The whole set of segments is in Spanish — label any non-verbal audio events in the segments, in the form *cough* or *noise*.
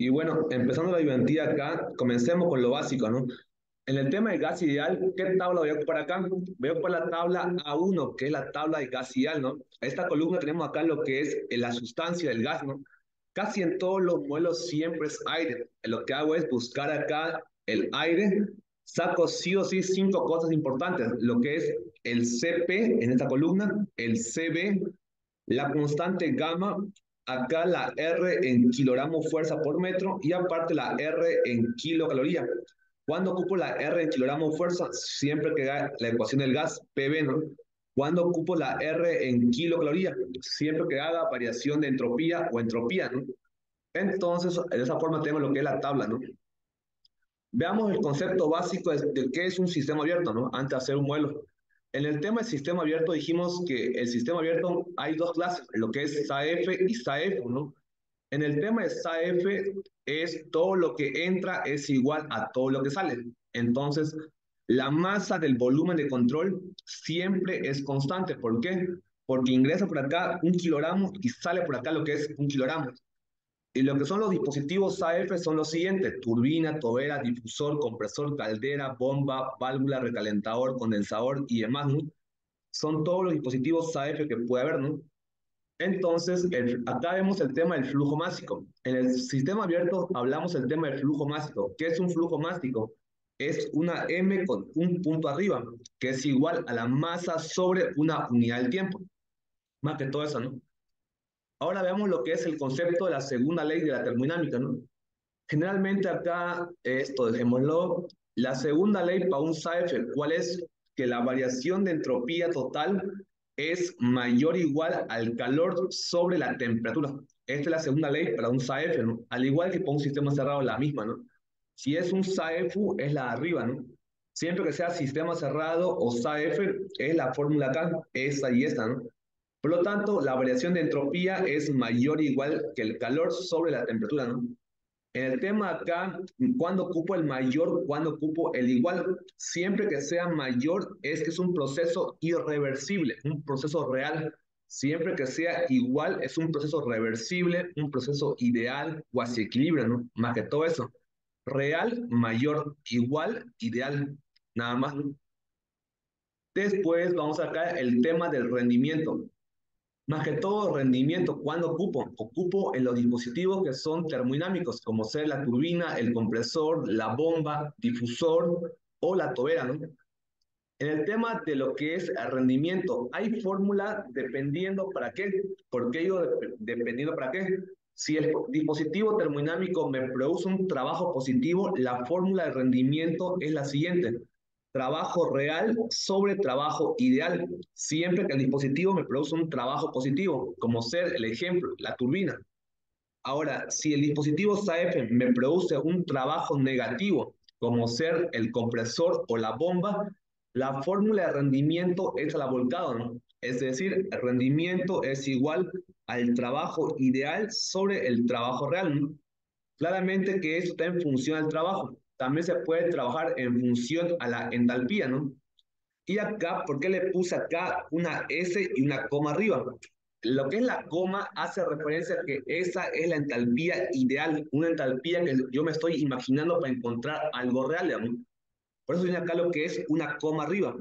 Y bueno, empezando la ayudantía acá, comencemos con lo básico, ¿no? En el tema de gas ideal, ¿qué tabla voy a ocupar acá? Voy a ocupar la tabla A1, que es la tabla de gas ideal, ¿no? Esta columna tenemos acá lo que es la sustancia del gas, ¿no? Casi en todos los modelos siempre es aire. Lo que hago es buscar acá el aire, saco sí o sí cinco cosas importantes, lo que es el CP en esta columna, el CB, la constante gamma, acá la R en kilogramo fuerza por metro y aparte la R en kilocaloría. Cuando ocupo la R en kilogramo fuerza, siempre queda la ecuación del gas, PV, ¿no? Cuando ocupo la R en kilocaloría, siempre que haga variación de entropía o entropía, ¿no? Entonces, de esa forma tengo lo que es la tabla, ¿no? Veamos el concepto básico de, de qué es un sistema abierto, ¿no? Antes de hacer un modelo. En el tema del sistema abierto dijimos que el sistema abierto hay dos clases, lo que es SAF y SAF, ¿no? En el tema de SAF es todo lo que entra es igual a todo lo que sale. Entonces, la masa del volumen de control siempre es constante. ¿Por qué? Porque ingresa por acá un kilogramo y sale por acá lo que es un kilogramo. Y lo que son los dispositivos AF son los siguientes, turbina, tobera, difusor, compresor, caldera, bomba, válvula, recalentador, condensador y demás, ¿no? Son todos los dispositivos AF que puede haber, ¿no? Entonces, acá vemos el tema del flujo másico. En el sistema abierto hablamos del tema del flujo másico. ¿Qué es un flujo másico? Es una M con un punto arriba, que es igual a la masa sobre una unidad del tiempo. Más que todo eso, ¿no? Ahora veamos lo que es el concepto de la segunda ley de la termodinámica, ¿no? Generalmente acá, esto dejémoslo, la segunda ley SAF, ¿cuál es? Que la variación de entropía total es mayor o igual al calor sobre la temperatura. Esta es la segunda ley para un SAF, ¿no? Al igual que para un sistema cerrado, la misma, ¿no? Si es un SAF, es la de arriba, ¿no? Siempre que sea sistema cerrado o SAF, es la fórmula acá, esa y esta, ¿no? Por lo tanto, la variación de entropía es mayor o igual que el calor sobre la temperatura, ¿no? En el tema acá, cuando ocupo el mayor, cuando ocupo el igual, siempre que sea mayor es que es un proceso irreversible, un proceso real. Siempre que sea igual es un proceso reversible, un proceso ideal o así equilibrio, ¿no? Más que todo eso. Real, mayor, igual, ideal, nada más. Después vamos acá el tema del rendimiento. Más que todo rendimiento, ¿cuándo ocupo? Ocupo en los dispositivos que son termodinámicos, como ser la turbina, el compresor, la bomba, difusor o la tobera, ¿no? En el tema de lo que es rendimiento, hay fórmula dependiendo para qué. ¿Por qué digo dependiendo para qué? Si el dispositivo termodinámico me produce un trabajo positivo, la fórmula de rendimiento es la siguiente trabajo real sobre trabajo ideal, siempre que el dispositivo me produce un trabajo positivo, como ser el ejemplo, la turbina. Ahora, si el dispositivo SAF me produce un trabajo negativo, como ser el compresor o la bomba, la fórmula de rendimiento es la volcado, ¿no? Es decir, el rendimiento es igual al trabajo ideal sobre el trabajo real. Claramente que eso está en función del trabajo también se puede trabajar en función a la entalpía, ¿no? Y acá, ¿por qué le puse acá una S y una coma arriba? Lo que es la coma hace referencia a que esa es la entalpía ideal, una entalpía que yo me estoy imaginando para encontrar algo real, ¿no? Por eso viene acá lo que es una coma arriba.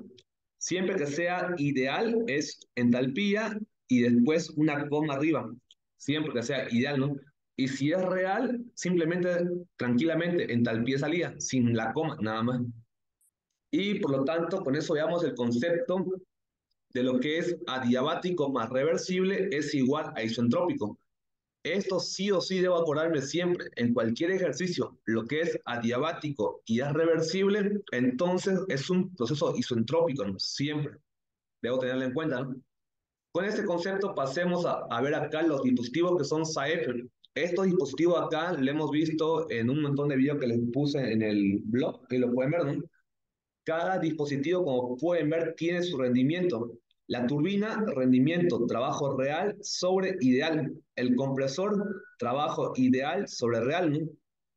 Siempre que sea ideal es entalpía y después una coma arriba. Siempre que sea ideal, ¿no? Y si es real, simplemente, tranquilamente, en tal pie salía, sin la coma, nada más. Y por lo tanto, con eso veamos el concepto de lo que es adiabático más reversible es igual a isentrópico. Esto sí o sí debo acordarme siempre, en cualquier ejercicio, lo que es adiabático y es reversible, entonces es un proceso isentrópico, ¿no? siempre. Debo tenerlo en cuenta. ¿no? Con este concepto pasemos a, a, ver acá los dispositivos que son SAEF, estos dispositivos acá lo hemos visto en un montón de videos que les puse en el blog, que lo pueden ver, ¿no? Cada dispositivo, como pueden ver, tiene su rendimiento. La turbina, rendimiento, trabajo real sobre ideal. El compresor, trabajo ideal sobre real.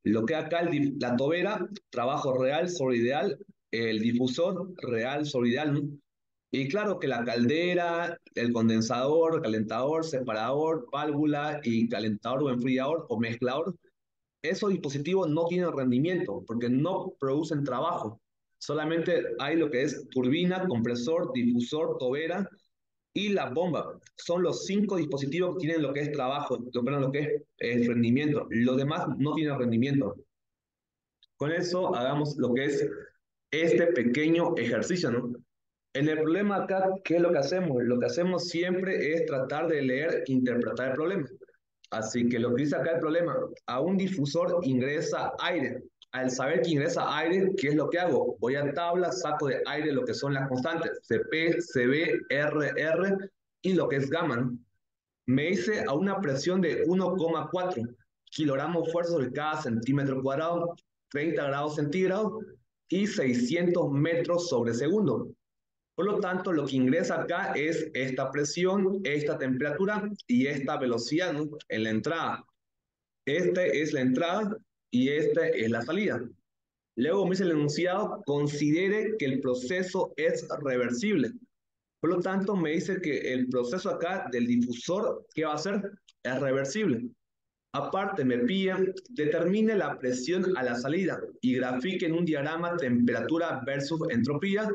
Lo que acá el, la tobera, trabajo real sobre ideal. El difusor, real sobre ideal. Y claro que la caldera, el condensador, calentador, separador, válvula y calentador o enfriador o mezclador esos dispositivos no tienen rendimiento porque no producen trabajo. Solamente hay lo que es turbina, compresor, difusor, tobera y la bomba. Son los cinco dispositivos que tienen lo que es trabajo, lo que es el rendimiento. Los demás no tienen rendimiento. Con eso hagamos lo que es este pequeño ejercicio, ¿no? En el problema acá, ¿qué es lo que hacemos? Lo que hacemos siempre es tratar de leer e interpretar el problema. Así que lo que dice acá el problema, a un difusor ingresa aire. Al saber que ingresa aire, ¿qué es lo que hago? Voy a tabla, saco de aire lo que son las constantes, CP, CB, RR y lo que es gamma. Me dice a una presión de 1,4 kilogramos fuerza sobre cada centímetro cuadrado, 30 grados centígrados y 600 metros sobre segundo. Por lo tanto, lo que ingresa acá es esta presión, esta temperatura y esta velocidad en la entrada. Esta es la entrada y esta es la salida. Luego me dice el enunciado, considere que el proceso es reversible. Por lo tanto, me dice que el proceso acá del difusor, ¿qué va a hacer? Es reversible. Aparte, me pide, determine la presión a la salida y grafique en un diagrama temperatura versus entropía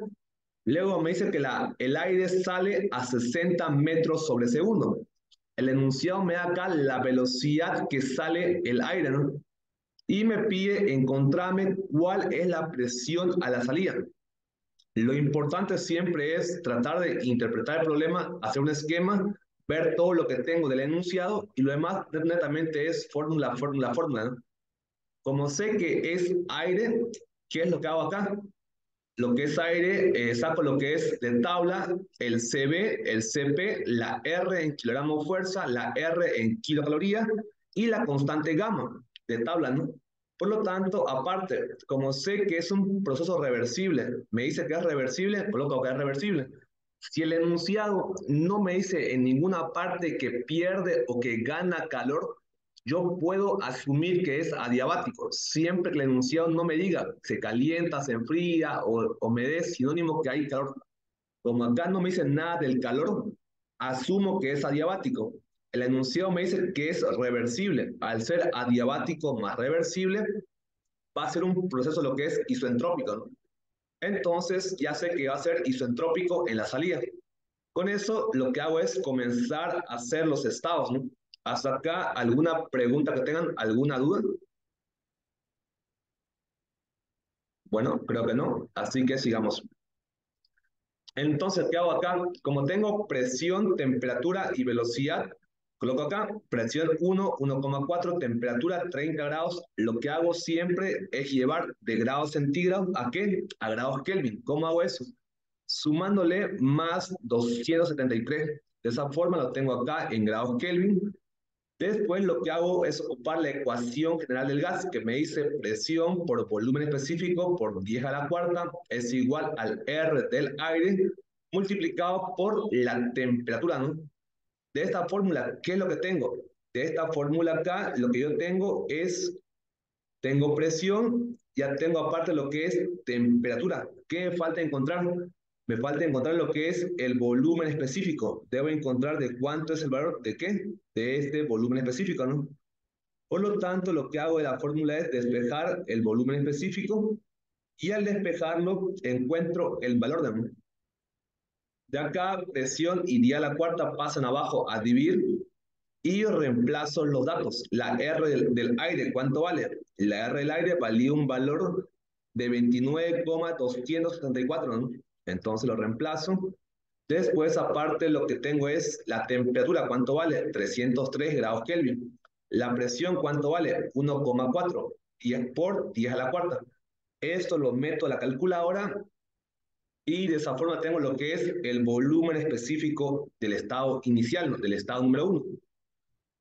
Luego me dice que el aire sale a 60 metros sobre segundo. El enunciado me da acá la velocidad que sale el aire. Y me pide encontrarme cuál es la presión a la salida. Lo importante siempre es tratar de interpretar el problema, hacer un esquema, ver todo lo que tengo del enunciado y lo demás netamente es fórmula, fórmula, fórmula. Como sé que es aire, ¿qué es lo que hago acá? Lo que es aire, eh, saco lo que es de tabla, el CB, el CP, la R en kilogramo fuerza, la R en kilocaloría y la constante gamma de tabla, ¿no? Por lo tanto, aparte, como sé que es un proceso reversible, me dice que es reversible, coloco que es reversible. Si el enunciado no me dice en ninguna parte que pierde o que gana calor, yo puedo asumir que es adiabático, siempre que el enunciado no me diga se calienta, se enfría o, me dé sinónimo que hay calor. Como acá no me dice nada del calor, asumo que es adiabático. El enunciado me dice que es reversible. Al ser adiabático más reversible, va a ser un proceso lo que es isoentrópico. ¿no? Entonces ya sé que va a ser isoentrópico en la salida. Con eso lo que hago es comenzar a hacer los estados. ¿Hasta acá alguna pregunta que tengan? ¿Alguna duda? Bueno, creo que no, así que sigamos. Entonces, ¿qué hago acá? Como tengo presión, temperatura y velocidad, coloco acá presión 1, 1,4, temperatura 30 grados. Lo que hago siempre es llevar de grados centígrados a qué? A grados Kelvin. ¿Cómo hago eso? Sumándole más 273. De esa forma lo tengo acá en grados Kelvin. Después lo que hago es ocupar la ecuación general del gas que me dice presión por volumen específico por 10 a la cuarta es igual al R del aire multiplicado por la temperatura. ¿no? De esta fórmula, ¿qué es lo que tengo? De esta fórmula acá, lo que yo tengo es, tengo presión, ya tengo aparte lo que es temperatura. ¿Qué me falta encontrar? Me falta encontrar lo que es el volumen específico. Debo encontrar de cuánto es el valor de qué? De este volumen específico, ¿no? Por lo tanto, lo que hago de la fórmula es despejar el volumen específico y al despejarlo encuentro el valor de De acá, presión y día a la cuarta pasan abajo a dividir y reemplazo los datos. La R del, del aire, ¿cuánto vale? La R del aire valía un valor de 29,274, ¿no? Entonces lo reemplazo. Después, aparte, lo que tengo es la temperatura, ¿cuánto vale? 303 grados Kelvin. La presión, ¿cuánto vale? 1,4. Y es por 10 a la cuarta. Esto lo meto a la calculadora y de esa forma tengo lo que es el volumen específico del estado inicial, del estado número 1.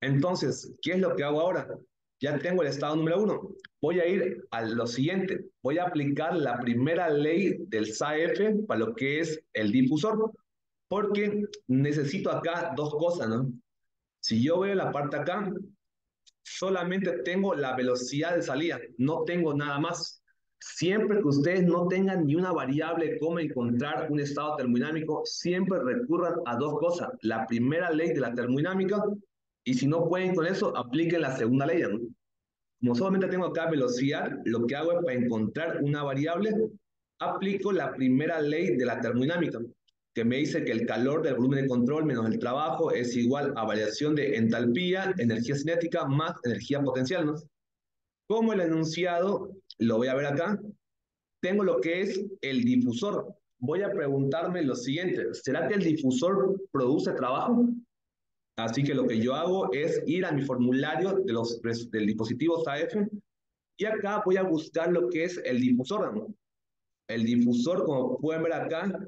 Entonces, ¿qué es lo que hago ahora? Ya tengo el estado número uno. Voy a ir a lo siguiente. Voy a aplicar la primera ley del SAF para lo que es el difusor. Porque necesito acá dos cosas, ¿no? Si yo veo la parte acá, solamente tengo la velocidad de salida, no tengo nada más. Siempre que ustedes no tengan ni una variable cómo encontrar un estado termodinámico, siempre recurran a dos cosas. La primera ley de la termodinámica y si no pueden con eso, apliquen la segunda ley. Como solamente tengo acá velocidad, lo que hago es para encontrar una variable, aplico la primera ley de la termodinámica, que me dice que el calor del volumen de control menos el trabajo es igual a variación de entalpía, energía cinética más energía potencial, ¿no? Como el enunciado, lo voy a ver acá, tengo lo que es el difusor. Voy a preguntarme lo siguiente, ¿será que el difusor produce trabajo? Así que lo que yo hago es ir a mi formulario del dispositivo SAF y acá voy a buscar lo que es el difusor. ¿no? El difusor, como pueden ver acá,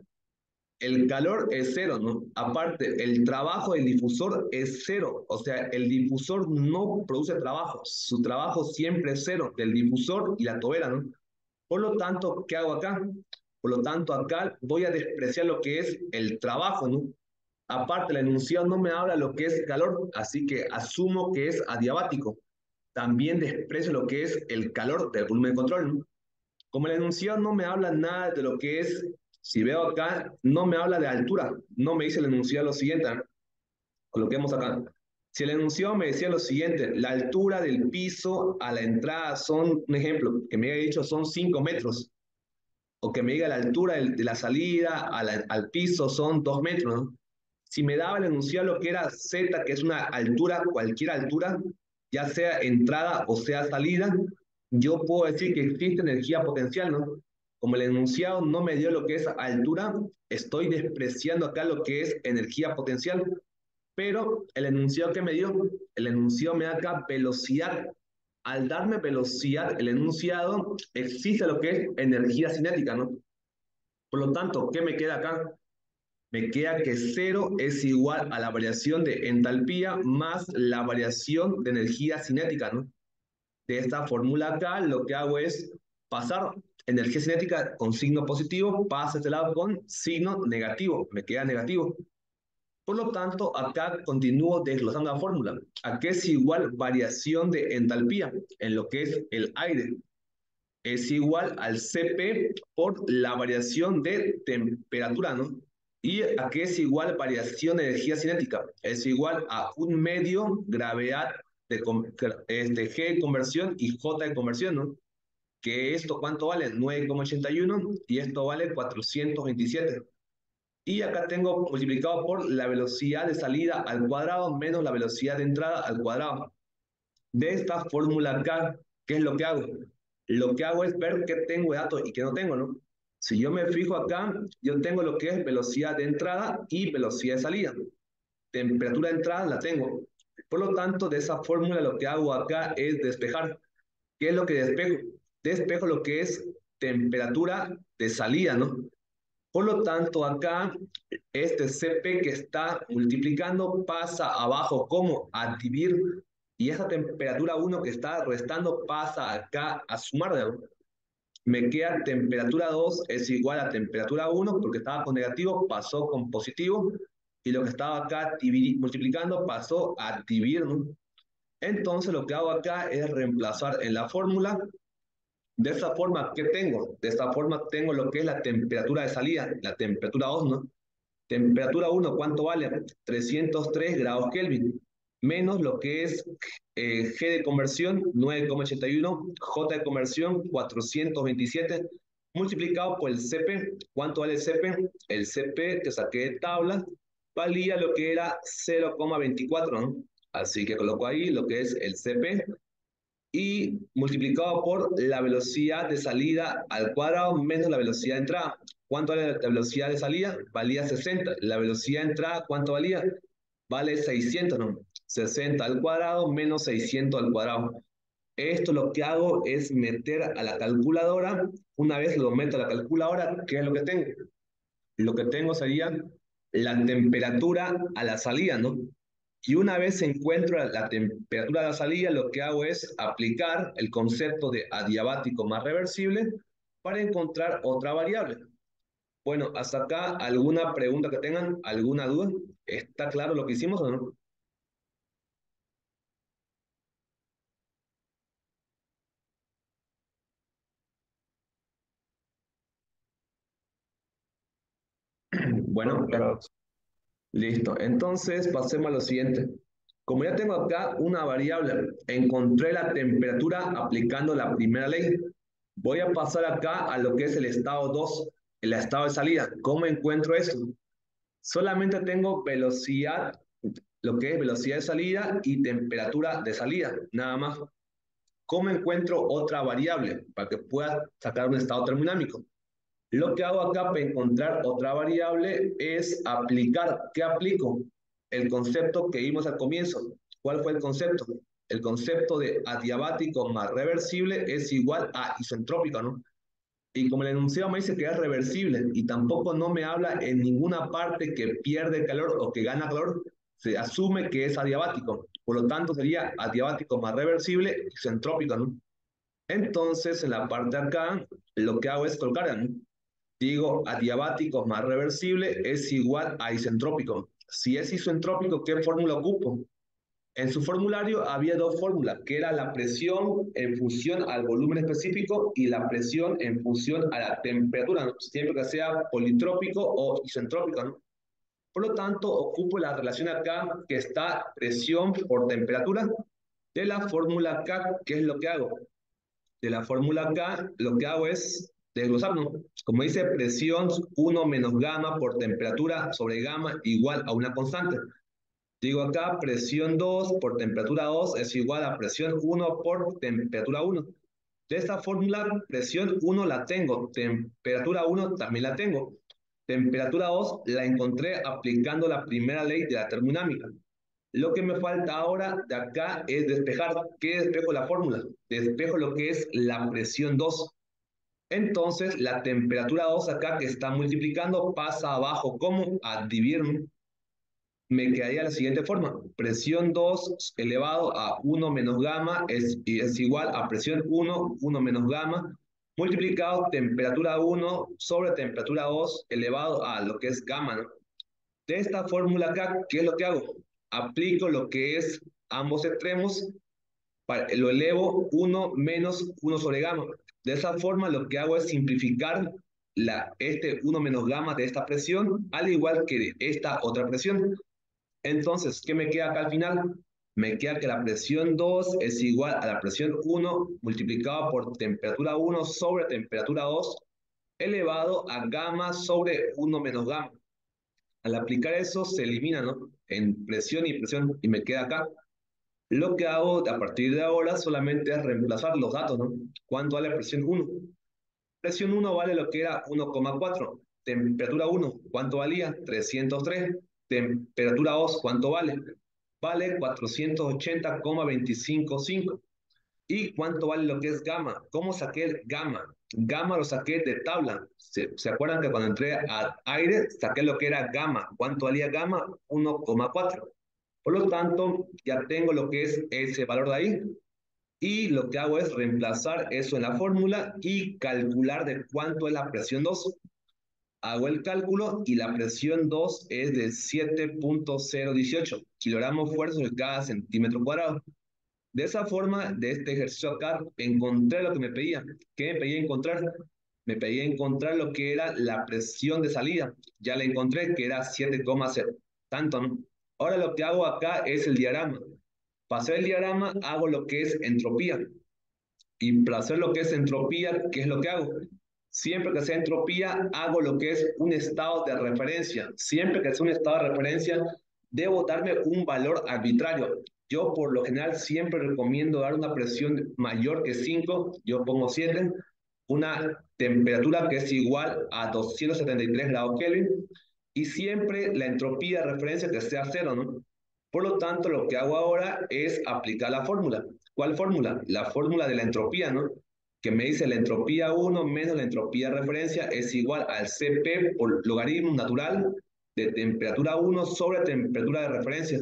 el calor es cero. Aparte, el trabajo del difusor es cero, o sea, el difusor no produce trabajo, su trabajo siempre es cero, del difusor y la tobera, ¿no? Por lo tanto, ¿qué hago acá? Por lo tanto, acá voy a despreciar lo que es el trabajo, ¿no? Aparte, la enunciado no me habla lo que es calor, así que asumo que es adiabático. También desprecio lo que es el calor del volumen de control. Como el enunciado no me habla nada de lo que es, si veo acá, no me habla de altura. No me dice el enunciado lo siguiente. Coloquemos acá. Si el enunciado me decía lo siguiente, la altura del piso a la entrada son, un ejemplo, que me haya dicho son 5 metros, o que me diga la altura de la salida al piso son 2 metros, ¿no? Si me daba el enunciado lo que era Z, que es una altura, cualquier altura, ya sea entrada o sea salida, yo puedo decir que existe energía potencial, ¿no? Como el enunciado no me dio lo que es altura, estoy despreciando acá lo que es energía potencial, pero el enunciado que me dio, el enunciado me da acá velocidad. Al darme velocidad, el enunciado existe lo que es energía cinética, ¿no? Por lo tanto, ¿qué me queda acá? Me queda que cero es igual a la variación de entalpía más la variación de energía cinética, ¿no? De esta fórmula acá, lo que hago es pasar energía cinética con signo positivo, pasa este lado con signo negativo, me queda negativo. Por lo tanto, acá continúo desglosando la fórmula. Aquí es igual variación de entalpía en lo que es el aire. Es igual al CP por la variación de temperatura, ¿no? Y aquí es igual variación de energía cinética. Es igual a un medio gravedad de este, G de conversión y J de conversión, ¿no? Que esto, ¿cuánto vale? 9,81 y esto vale 427. Y acá tengo multiplicado por la velocidad de salida al cuadrado menos la velocidad de entrada al cuadrado. De esta fórmula acá, ¿qué es lo que hago? Lo que hago es ver qué tengo de datos y qué no tengo, ¿no? Si yo me fijo acá, yo tengo lo que es velocidad de entrada y velocidad de salida. Temperatura de entrada la tengo. Por lo tanto, de esa fórmula lo que hago acá es despejar. ¿Qué es lo que despejo? Despejo lo que es temperatura de salida, ¿no? Por lo tanto, acá este CP que está multiplicando pasa abajo como a dividir y esa temperatura 1 que está restando pasa acá a sumar. ¿no? Me queda temperatura 2 es igual a temperatura 1, porque estaba con negativo, pasó con positivo, y lo que estaba acá multiplicando pasó a dividir. Entonces lo que hago acá es reemplazar en la fórmula, de esta forma, ¿qué tengo? De esta forma tengo lo que es la temperatura de salida, la temperatura 2, ¿no? Temperatura 1, ¿cuánto vale? 303 grados Kelvin menos lo que es eh, G de conversión, 9,81, J de conversión, 427, multiplicado por el CP. ¿Cuánto vale el CP? El CP que saqué de tabla valía lo que era 0,24, ¿no? Así que coloco ahí lo que es el CP y multiplicado por la velocidad de salida al cuadrado menos la velocidad de entrada. ¿Cuánto vale la velocidad de salida? Valía 60. La velocidad de entrada, ¿cuánto valía? Vale 600, ¿no? 60 al cuadrado menos 600 al cuadrado. Esto lo que hago es meter a la calculadora. Una vez lo meto a la calculadora, ¿qué es lo que tengo? Lo que tengo sería la temperatura a la salida, ¿no? Y una vez encuentro la temperatura a la salida, lo que hago es aplicar el concepto de adiabático más reversible para encontrar otra variable. Bueno, hasta acá, ¿alguna pregunta que tengan? ¿Alguna duda? ¿Está claro lo que hicimos o no? Bueno, listo. Entonces, pasemos a lo siguiente. Como ya tengo acá una variable, encontré la temperatura aplicando la primera ley. Voy a pasar acá a lo que es el estado 2, el estado de salida. ¿Cómo encuentro esto? Solamente tengo velocidad, lo que es velocidad de salida y temperatura de salida, nada más. ¿Cómo encuentro otra variable para que pueda sacar un estado termodinámico? Lo que hago acá para encontrar otra variable es aplicar. ¿Qué aplico? El concepto que vimos al comienzo. ¿Cuál fue el concepto? El concepto de adiabático más reversible es igual a isentrópico, ¿no? Y como el enunciado me dice que es reversible y tampoco no me habla en ninguna parte que pierde calor o que gana calor, se asume que es adiabático. Por lo tanto, sería adiabático más reversible, isentrópico, ¿no? Entonces, en la parte de acá, lo que hago es colocar, ¿no? Digo adiabático más reversible es igual a isentrópico. Si es isentrópico, ¿qué fórmula ocupo? En su formulario había dos fórmulas, que era la presión en función al volumen específico y la presión en función a la temperatura, ¿no? siempre que sea politrópico o isentrópico. Por lo tanto, ocupo la relación acá que está presión por temperatura de la fórmula K, ¿qué es lo que hago? De la fórmula K, lo que hago es desglosar, ¿no? Como dice, presión 1 menos gamma por temperatura sobre gamma igual a una constante. Digo acá, presión 2 por temperatura 2 es igual a presión 1 por temperatura 1. De esta fórmula, presión 1 la tengo, temperatura 1 también la tengo. Temperatura 2 la encontré aplicando la primera ley de la termodinámica. Lo que me falta ahora de acá es despejar. ¿Qué despejo la fórmula? Despejo lo que es la presión 2. Entonces, la temperatura 2 acá que está multiplicando pasa abajo. ¿Cómo? A. Me quedaría de la siguiente forma. Presión 2 elevado a 1 menos gamma es, es igual a presión 1, 1 menos gamma multiplicado temperatura 1 sobre temperatura 2 elevado a lo que es gamma. ¿no? De esta fórmula acá, ¿qué es lo que hago? Aplico lo que es ambos extremos, para, lo elevo 1 menos 1 sobre gamma. De esa forma lo que hago es simplificar la, este 1 menos gamma de esta presión, al igual que de esta otra presión. Entonces, ¿qué me queda acá al final? me queda que la presión 2 es igual a la presión 1 multiplicado por temperatura 1 sobre temperatura 2 elevado a gamma sobre 1 menos gamma. Al aplicar eso se elimina. En presión y presión y me queda acá. Lo que hago a partir de ahora solamente es reemplazar los datos, ¿no? ¿Cuánto vale presión 1? Presión 1 vale lo que era 1,4. Temperatura 1, ¿cuánto valía? 303. Temperatura 2, ¿cuánto vale? vale 480,255. ¿Y cuánto vale lo que es gamma? ¿Cómo saqué el gamma? Gamma lo saqué de tabla. ¿Se, ¿Se, acuerdan que cuando entré a aire saqué lo que era gamma? ¿Cuánto valía gamma? 1,4. Por lo tanto, ya tengo lo que es ese valor de ahí. Y lo que hago es reemplazar eso en la fórmula y calcular de cuánto es la presión 2 hago el cálculo y la presión 2 es de 7.018 kilogramos fuerza de cada centímetro cuadrado. De esa forma, de este ejercicio acá, encontré lo que me pedía. ¿Qué me pedía encontrar? Me pedía encontrar lo que era la presión de salida. Ya la encontré, que era 7,0. Tanto, ¿no? Ahora lo que hago acá es el diagrama. Para el diagrama, hago lo que es entropía. Y para hacer lo que es entropía, ¿qué es lo que hago? Siempre que sea entropía, hago lo que es un estado de referencia. Siempre que sea un estado de referencia, debo darme un valor arbitrario. Yo por lo general siempre recomiendo dar una presión mayor que 5, yo pongo 7, una temperatura que es igual a 273 grados Kelvin y siempre la entropía de referencia que sea cero, ¿no? Por lo tanto, lo que hago ahora es aplicar la fórmula. ¿Cuál fórmula? La fórmula de la entropía, ¿no? que me dice la entropía 1 menos la entropía de referencia es igual al Cp por logaritmo natural de temperatura 1 sobre temperatura de referencia.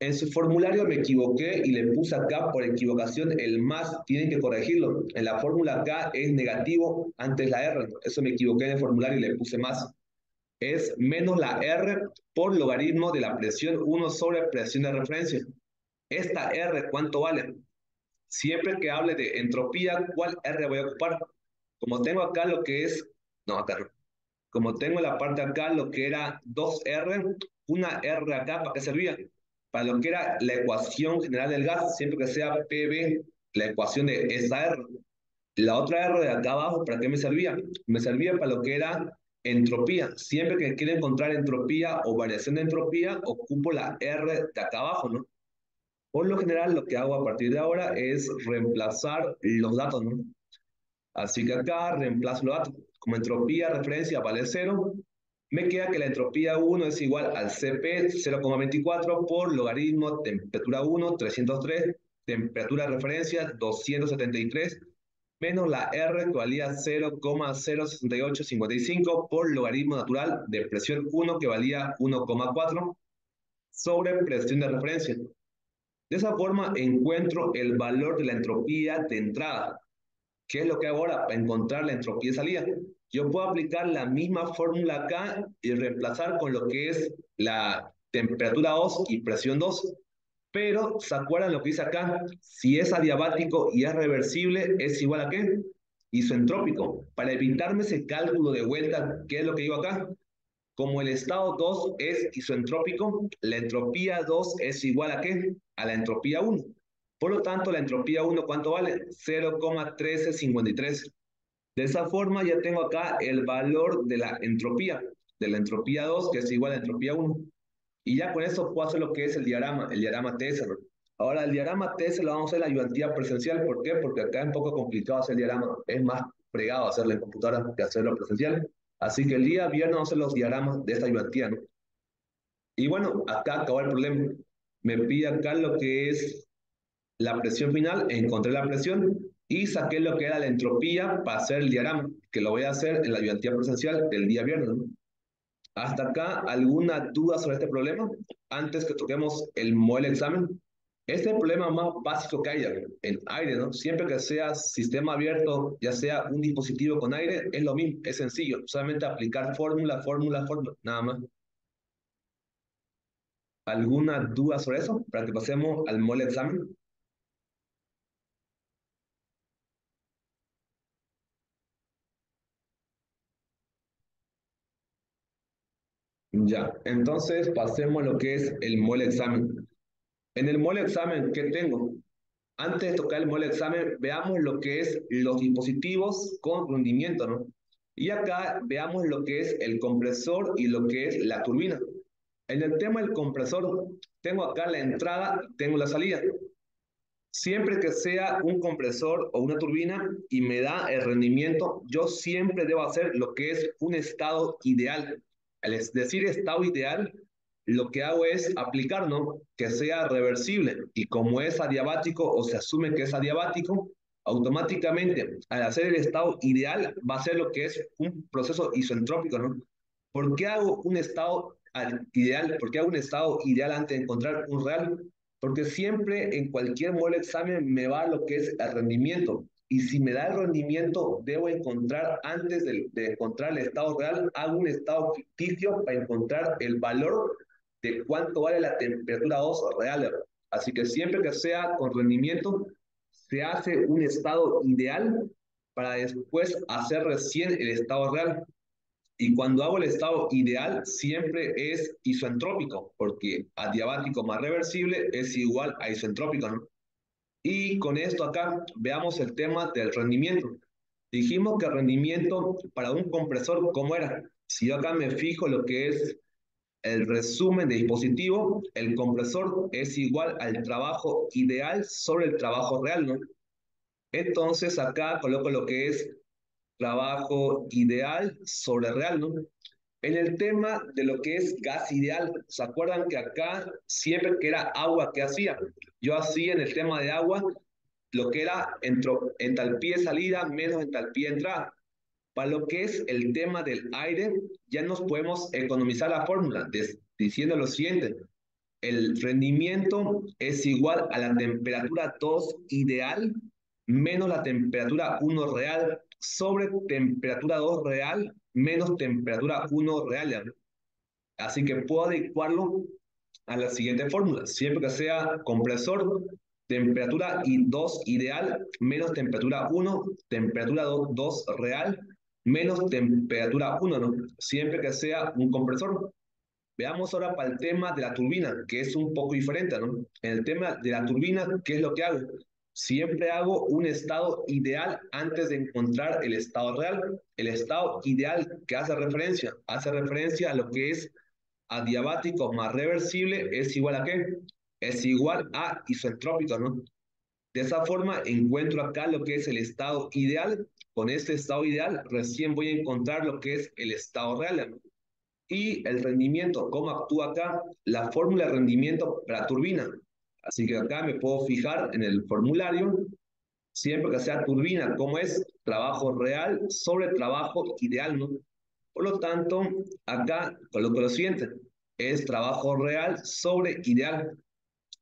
En su formulario me equivoqué y le puse acá por equivocación el más, tienen que corregirlo. En la fórmula acá es negativo antes la R, eso me equivoqué en el formulario y le puse más. Es menos la R por logaritmo de la presión 1 sobre presión de referencia. Esta R, ¿cuánto vale? Siempre que hable de entropía, ¿cuál R voy a ocupar? Como tengo acá lo que es, no, acá. Como tengo la parte acá lo que era 2R, una R acá, ¿para qué servía? para lo que era la ecuación general del gas, siempre que sea PV, la ecuación de esa R. La otra R de acá abajo, ¿para qué me servía? Me servía para lo que era entropía. Siempre que quiero encontrar entropía o variación de entropía, ocupo la R de acá abajo, ¿no? Por lo general, lo que hago a partir de ahora es reemplazar los datos, ¿no? Así que acá reemplazo los datos. Como entropía referencia vale 0, me queda que la entropía 1 es igual al CP 0,24 por logaritmo temperatura 1, 303, temperatura referencia 273, menos la R que valía 0,06855 por logaritmo natural de presión 1 que valía 1,4 sobre presión de referencia. De esa forma encuentro el valor de la entropía de entrada. ¿Qué es lo que hago ahora para encontrar la entropía de salida? Yo puedo aplicar la misma fórmula acá y reemplazar con lo que es la temperatura 2 y presión 2. Pero, ¿se acuerdan lo que dice acá? Si es adiabático y es reversible, ¿es igual a qué? Isoentrópico. Para evitarme ese cálculo de vuelta, ¿qué es lo que digo acá? Como el estado 2 es isoentrópico, la entropía 2 es igual a qué? A la entropía 1. Por lo tanto, la entropía 1, ¿cuánto vale? 0,1353. De esa forma ya tengo acá el valor de la entropía, de la entropía 2, que es igual a la entropía 1. Y ya con eso puedo hacer lo que es el diagrama, el diagrama TS. Ahora, el diagrama TS lo vamos a hacer en la ayudantía presencial. ¿Por qué? Porque acá es un poco complicado hacer el diagrama. Es más fregado hacerlo en computadora que hacerlo presencial. Así que el día viernes vamos a hacer los diagramas de esta ayudantía, ¿no? Y bueno, acá acabó el problema. Me pide acá lo que es la presión final, encontré la presión y saqué lo que era la entropía para hacer el diagrama, que lo voy a hacer en la ayudantía presencial del día viernes. Hasta acá, ¿alguna duda sobre este problema? Antes que toquemos el modelo examen. Este es el problema más básico que hay en aire, ¿no? Siempre que sea sistema abierto, ya sea un dispositivo con aire, es lo mismo, es sencillo. Solamente aplicar fórmula, fórmula, fórmula, nada más. ¿Alguna duda sobre eso? Para que pasemos al modelo examen. Ya, entonces pasemos a lo que es el mole examen. En el mole examen, ¿qué tengo? Antes de tocar el mole examen, veamos lo que es los dispositivos con rendimiento, ¿no? Y acá veamos lo que es el compresor y lo que es la turbina. En el tema del compresor, tengo acá la entrada, tengo la salida. Siempre que sea un compresor o una turbina y me da el rendimiento, yo siempre debo hacer lo que es un estado ideal. Al decir estado ideal, lo que hago es aplicar, ¿no? Que sea reversible. Y como es adiabático o se asume que es adiabático, automáticamente al hacer el estado ideal va a ser lo que es un proceso isoentrópico, ¿no? ¿Por qué hago un estado ideal? ¿Por qué hago un estado ideal antes de encontrar un real? Porque siempre en cualquier modelo examen me va lo que es el rendimiento. Y si me da el rendimiento, debo encontrar, antes de, encontrar el estado real, hago un estado ficticio para encontrar el valor de cuánto vale la temperatura 2 real. Así que siempre que sea con rendimiento, se hace un estado ideal para después hacer recién el estado real. Y cuando hago el estado ideal, siempre es isoentrópico, porque adiabático más reversible es igual a isoentrópico, ¿no? Y con esto acá veamos el tema del rendimiento. Dijimos que rendimiento para un compresor, ¿cómo era? Si yo acá me fijo lo que es el resumen de dispositivo, el compresor es igual al trabajo ideal sobre el trabajo real, ¿no? Entonces acá coloco lo que es trabajo ideal sobre real, ¿no? En el tema de lo que es gas ideal, ¿se acuerdan que acá siempre que era agua, ¿qué hacía? Yo hacía en el tema de agua lo que era entalpía de salida menos entalpía entrada. Para lo que es el tema del aire, ya nos podemos economizar la fórmula diciendo lo siguiente. El rendimiento es igual a la temperatura 2 ideal menos la temperatura 1 real sobre temperatura 2 real menos temperatura 1 real. Así que puedo adecuarlo a la siguiente fórmula. Siempre que sea compresor, temperatura 2 ideal menos temperatura 1, temperatura 2 real menos temperatura 1, ¿no? Siempre que sea un compresor. Veamos ahora para el tema de la turbina, que es un poco diferente, ¿no? En el tema de la turbina, ¿qué es lo que hago? Siempre hago un estado ideal antes de encontrar el estado real. El estado ideal que hace referencia, hace referencia a lo que es adiabático más reversible, es igual a qué? Es igual a isentrópico, ¿no? De esa forma encuentro acá lo que es el estado ideal. Con este estado ideal recién voy a encontrar lo que es el estado real. ¿no? y el rendimiento, cómo actúa acá, la fórmula de rendimiento para turbina. Así que acá me puedo fijar en el formulario, siempre que sea turbina, cómo es trabajo real sobre trabajo ideal, ¿no? Por lo tanto, acá coloco lo siguiente, es trabajo real sobre ideal.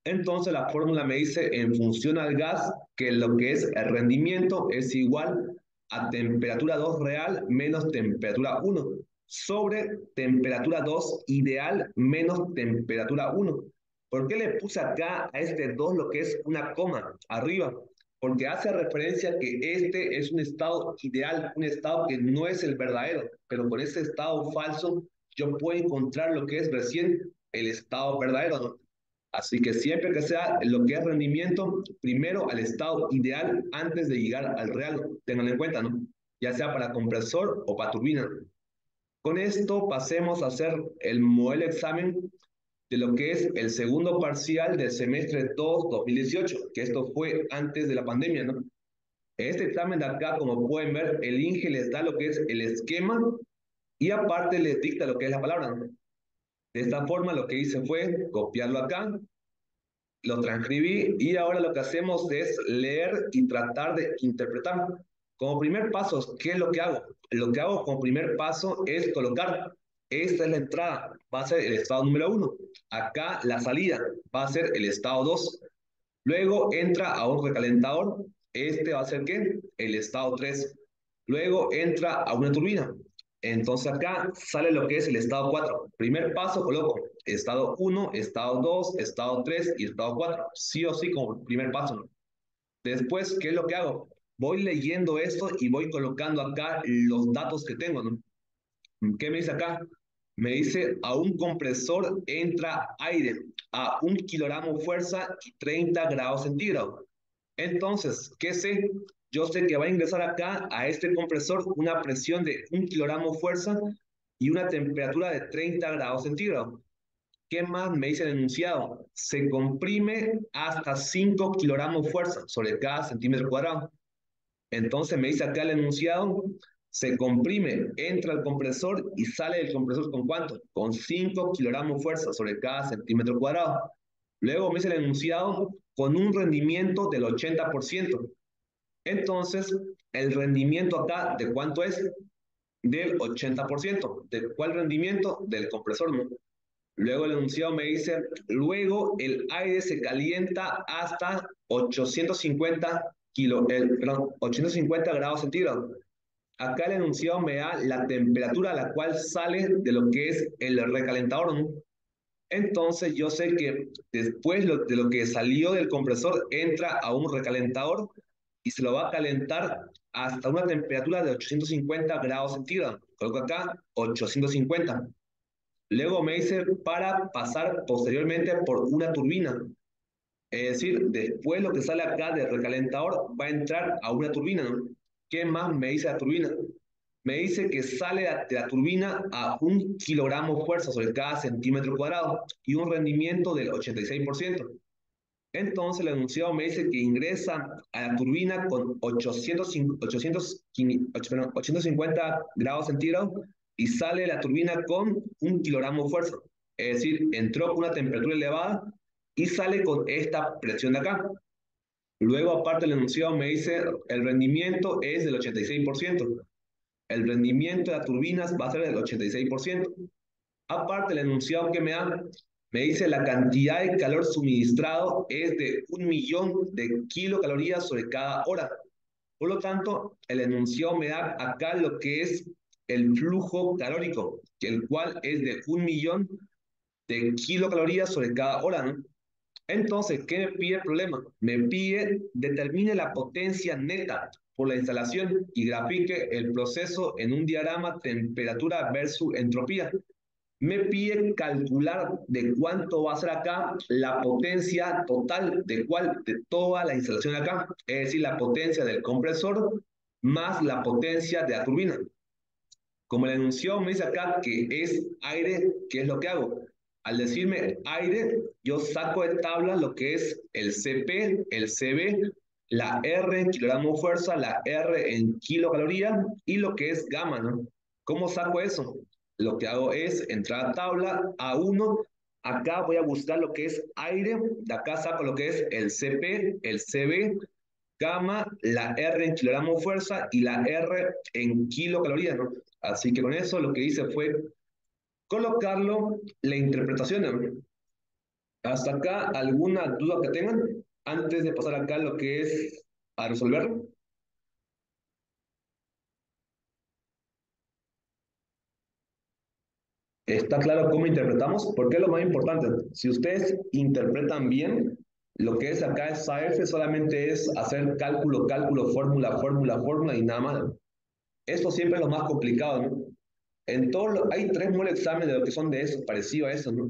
Entonces la fórmula me dice en función al gas que lo que es el rendimiento es igual a temperatura 2 real menos temperatura 1 sobre temperatura 2 ideal menos temperatura 1. ¿Por qué le puse acá a este 2 lo que es una coma arriba? Porque hace referencia que este es un estado ideal, un estado que no es el verdadero, pero con ese estado falso yo puedo encontrar lo que es recién el estado verdadero. Así que siempre que sea lo que es rendimiento, primero al estado ideal antes de llegar al real, tengan en cuenta. Ya sea para compresor o para turbina. Con esto pasemos a hacer el modelo examen de lo que es el segundo parcial del semestre 2 2018, que esto fue antes de la pandemia. Este examen de acá, como pueden ver, el INGE les da lo que es el esquema y aparte les dicta lo que es la palabra. De esta forma lo que hice fue copiarlo acá, lo transcribí y ahora lo que hacemos es leer y tratar de interpretar. Como primer paso, ¿qué es lo que hago? Lo que hago como primer paso es colocar, esta es la entrada, va a ser el estado número uno. Acá la salida va a ser el estado 2. Luego entra a un recalentador, este va a ser ¿qué? El estado 3. Luego entra a una turbina. Entonces acá sale lo que es el estado 4. Primer paso coloco estado 1, estado 2, estado 3 y estado 4. Sí o sí como primer paso. Después, ¿qué es lo que hago? voy leyendo esto y voy colocando acá los datos que tengo, ¿no? ¿Qué me dice acá? Me dice, a un compresor entra aire a un kilogramo fuerza y 30 grados centígrados. Entonces, ¿qué sé? Yo sé que va a ingresar acá a este compresor una presión de un kilogramo fuerza y una temperatura de 30 grados centígrados. ¿Qué más me dice el enunciado? Se comprime hasta 5 kilogramos fuerza sobre cada centímetro cuadrado. Entonces me dice acá el enunciado, se comprime, entra al compresor y sale del compresor con cuánto? Con 5 kilogramos fuerza sobre cada centímetro cuadrado. Luego me dice el enunciado con un rendimiento del 80%. Entonces, el rendimiento acá, ¿de cuánto es? Del 80%. ¿De cuál rendimiento? Del compresor. Luego el enunciado me dice, luego el aire se calienta hasta 850 kilo, el, perdón, 850 grados centígrados. Acá el enunciado me da la temperatura a la cual sale de lo que es el recalentador. Entonces yo sé que después de lo que salió del compresor entra a un recalentador y se lo va a calentar hasta una temperatura de 850 grados centígrados. Coloco acá 850. Luego me dice para pasar posteriormente por una turbina. Es decir, después lo que sale acá del recalentador va a entrar a una turbina. ¿Qué más me dice la turbina? Me dice que sale de la turbina a un kilogramo fuerza sobre cada centímetro cuadrado y un rendimiento del 86%. Entonces el enunciado me dice que ingresa a la turbina con 800, 800, 850 grados centígrados y sale de la turbina con un kilogramo fuerza. Es decir, entró con una temperatura elevada y sale con esta presión de acá. Luego, aparte, el enunciado me dice el rendimiento es del 86%. El rendimiento de las turbinas va a ser del 86%. Aparte, el enunciado que me da me dice la cantidad de calor suministrado es de un millón de kilocalorías sobre cada hora. Por lo tanto, el enunciado me da acá lo que es el flujo calórico, el cual es de un millón de kilocalorías sobre cada hora. ¿no? Entonces, ¿qué me pide el problema? Me pide determine la potencia neta por la instalación y grafique el proceso en un diagrama temperatura versus entropía. me pide calcular de cuánto va a ser acá la potencia total de, cuál, de toda la instalación acá, es decir, la potencia del compresor más la potencia de la turbina. Como la enunció me dice acá que es aire, ¿qué es lo que hago? Al decirme aire, yo saco de tabla lo que es el CP, el CB, la R en kilogramo fuerza, la R en kilocaloría y lo que es gamma, ¿no? ¿Cómo saco eso? Lo que hago es entrar a tabla A1, acá voy a buscar lo que es aire, de acá saco lo que es el CP, el CB, gamma, la R en kilogramo fuerza y la R en kilocaloría, ¿no? Así que con eso lo que hice fue colocarlo, la interpretación. Hasta acá, ¿alguna duda que tengan? Antes de pasar acá lo que es a resolver. ¿Está claro cómo interpretamos? Porque es lo más importante. Si ustedes interpretan bien, lo que es acá es AF solamente es hacer cálculo, cálculo, fórmula, fórmula, fórmula y nada más. Esto siempre es lo más complicado, ¿no? En todo hay tres modelos exámenes de lo que son de eso, parecido a eso, ¿no?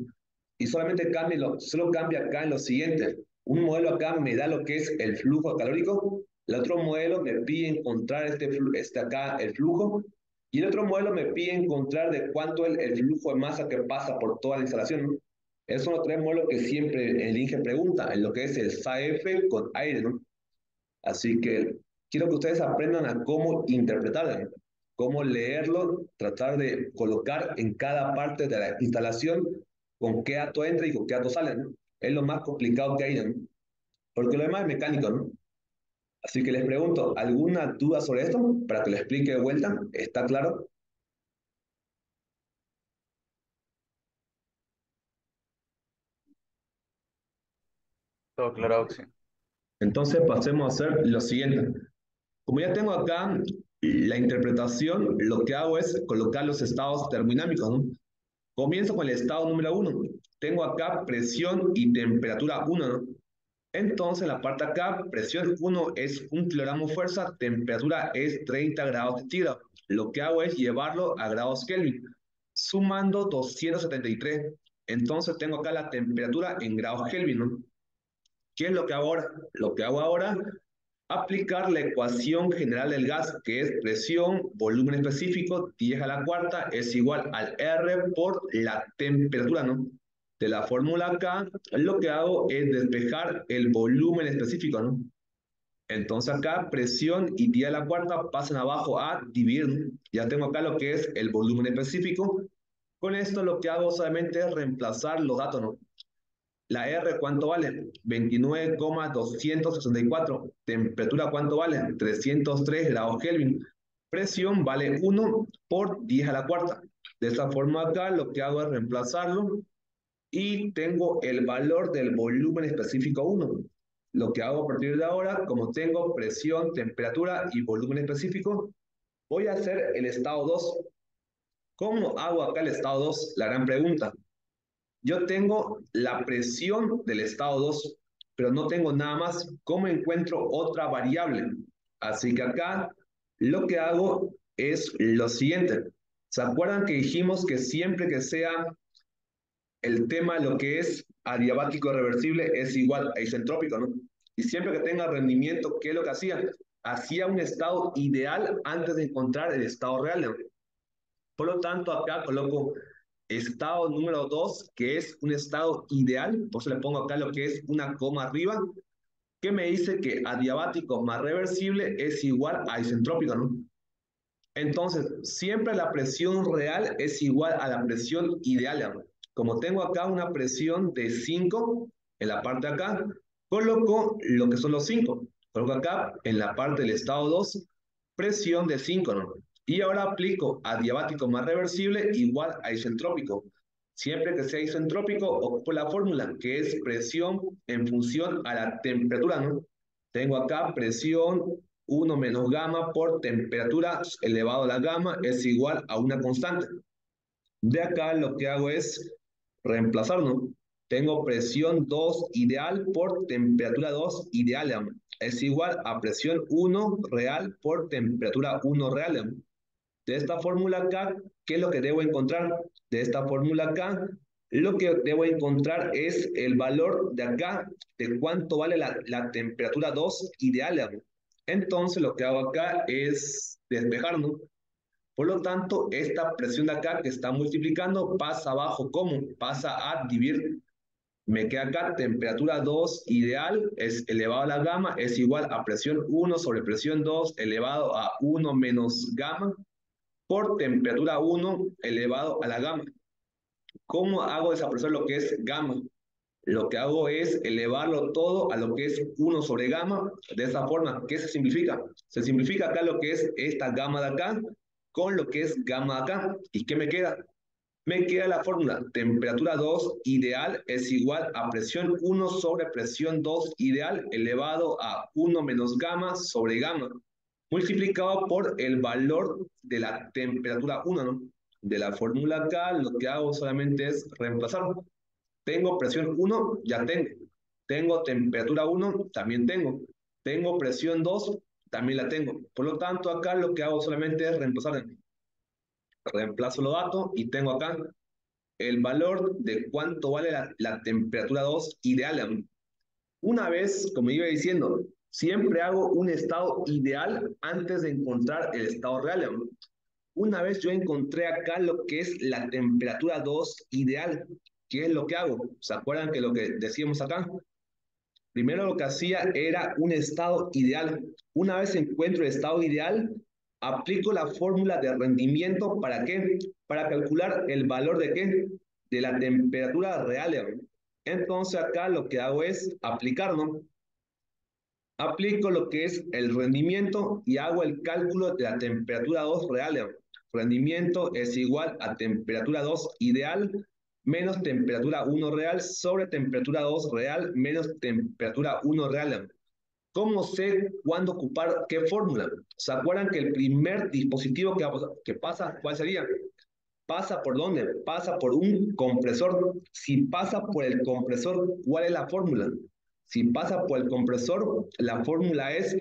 Y solamente cambia, lo, solo cambia acá en lo siguiente. Un modelo acá me da lo que es el flujo calórico, el otro modelo me pide encontrar este, este acá, el flujo, y el otro modelo me pide encontrar de cuánto es el, flujo de masa que pasa por toda la instalación. ¿no? Esos son los tres modelos que siempre el INGE pregunta, en lo que es el SAF con aire, ¿no? Así que quiero que ustedes aprendan a cómo interpretarlo, cómo leerlo, tratar de colocar en cada parte de la instalación con qué dato entra y con qué dato sale. ¿no? Es lo más complicado que hay, ¿no? porque lo demás es mecánico. ¿no? Así que les pregunto, ¿alguna duda sobre esto para que lo explique de vuelta? ¿Está claro? Todo claro, sí. Entonces pasemos a hacer lo siguiente. Como ya tengo acá la interpretación, lo que hago es colocar los estados termodinámicos. ¿no? Comienzo con el estado número uno. Tengo acá presión y temperatura 1. ¿no? Entonces, la parte acá, presión 1 es un kilogramo fuerza, temperatura es 30 grados centígrados. Lo que hago es llevarlo a grados Kelvin, sumando 273. Entonces, tengo acá la temperatura en grados Kelvin. ¿no? ¿Qué es lo que hago ahora? Lo que hago ahora, aplicar la ecuación general del gas, que es presión, volumen específico, 10 a la cuarta, es igual al R por la temperatura, ¿no? De la fórmula acá, lo que hago es despejar el volumen específico, ¿no? Entonces acá presión y 10 a la cuarta pasan abajo a dividir. Ya tengo acá lo que es el volumen específico. Con esto lo que hago solamente es reemplazar los datos, ¿no? La R, ¿cuánto vale? 29,264. Temperatura, ¿cuánto vale? 303 grados Kelvin. Presión vale 1 por 10 a la cuarta. De esta forma acá lo que hago es reemplazarlo y tengo el valor del volumen específico 1. Lo que hago a partir de ahora, como tengo presión, temperatura y volumen específico, voy a hacer el estado 2. ¿Cómo hago acá el estado 2? La gran pregunta. Yo tengo la presión del estado 2, pero no tengo nada más. ¿Cómo encuentro otra variable? Así que acá lo que hago es lo siguiente. ¿Se acuerdan que dijimos que siempre que sea el tema lo que es adiabático reversible es igual a isentrópico, ¿no? Y siempre que tenga rendimiento, ¿qué es lo que hacía? Hacía un estado ideal antes de encontrar el estado real. Por lo tanto, acá coloco estado número 2, que es un estado ideal, por eso le pongo acá lo que es una coma arriba, que me dice que adiabático más reversible es igual a isentrópico, ¿no? Entonces, siempre la presión real es igual a la presión ideal, ¿no? Como tengo acá una presión de 5 en la parte de acá, coloco lo que son los 5. Coloco acá en la parte del estado 2, presión de 5, ¿no? Y ahora aplico adiabático más reversible igual a isentrópico. Siempre que sea isentrópico, ocupo la fórmula, que es presión en función a la temperatura, ¿no? Tengo acá presión 1 menos gamma por temperatura elevado a la gamma es igual a una constante. De acá lo que hago es reemplazar, ¿no? Tengo presión 2 ideal por temperatura 2 ideal, es igual a presión 1 real por temperatura 1 real. De esta fórmula acá, ¿qué es lo que debo encontrar de esta fórmula acá? Lo que debo encontrar es el valor de acá, de cuánto vale la, la temperatura 2 ideal. Entonces lo que hago acá es despejar, ¿no? Por lo tanto, esta presión de acá que está multiplicando pasa abajo, ¿cómo? Pasa a dividir. Me queda acá, temperatura 2 ideal es elevado a la gamma, es igual a presión 1 sobre presión 2 elevado a 1 menos gamma por temperatura 1 elevado a la gamma. ¿Cómo hago desaparecer lo que es gamma? Lo que hago es elevarlo todo a lo que es 1 sobre gamma, de esa forma. ¿Qué se simplifica? Se simplifica acá lo que es esta gamma de acá, con lo que es gamma acá. ¿Y qué me queda? Me queda la fórmula temperatura 2 ideal es igual a presión 1 sobre presión 2 ideal elevado a 1 menos gamma sobre gamma, multiplicado por el valor de la temperatura 1, ¿no? De la fórmula acá lo que hago solamente es reemplazar. Tengo presión 1, ya tengo. Tengo temperatura 1, también tengo. Tengo presión 2, también la tengo. Por lo tanto, acá lo que hago solamente es reemplazar. Reemplazo los datos y tengo acá el valor de cuánto vale la, la temperatura 2 ideal. Una vez, como iba diciendo, siempre hago un estado ideal antes de encontrar el estado real. Una vez yo encontré acá lo que es la temperatura 2 ideal, ¿qué es lo que hago? ¿Se acuerdan que lo que decíamos acá? Primero lo que hacía era un estado ideal. Una vez encuentro el estado ideal, aplico la fórmula de rendimiento para qué? Para calcular el valor de qué? De la temperatura real. Entonces acá lo que hago es aplicar, ¿no? Aplico lo que es el rendimiento y hago el cálculo de la temperatura 2 real. Rendimiento es igual a temperatura 2 ideal menos temperatura 1 real sobre temperatura 2 real menos temperatura 1 real. ¿Cómo sé cuándo ocupar qué fórmula? ¿Se acuerdan que el primer dispositivo que, que pasa, cuál sería? ¿Pasa por dónde? Pasa por un compresor. Si pasa por el compresor, ¿cuál es la fórmula? Si pasa por el compresor, la fórmula es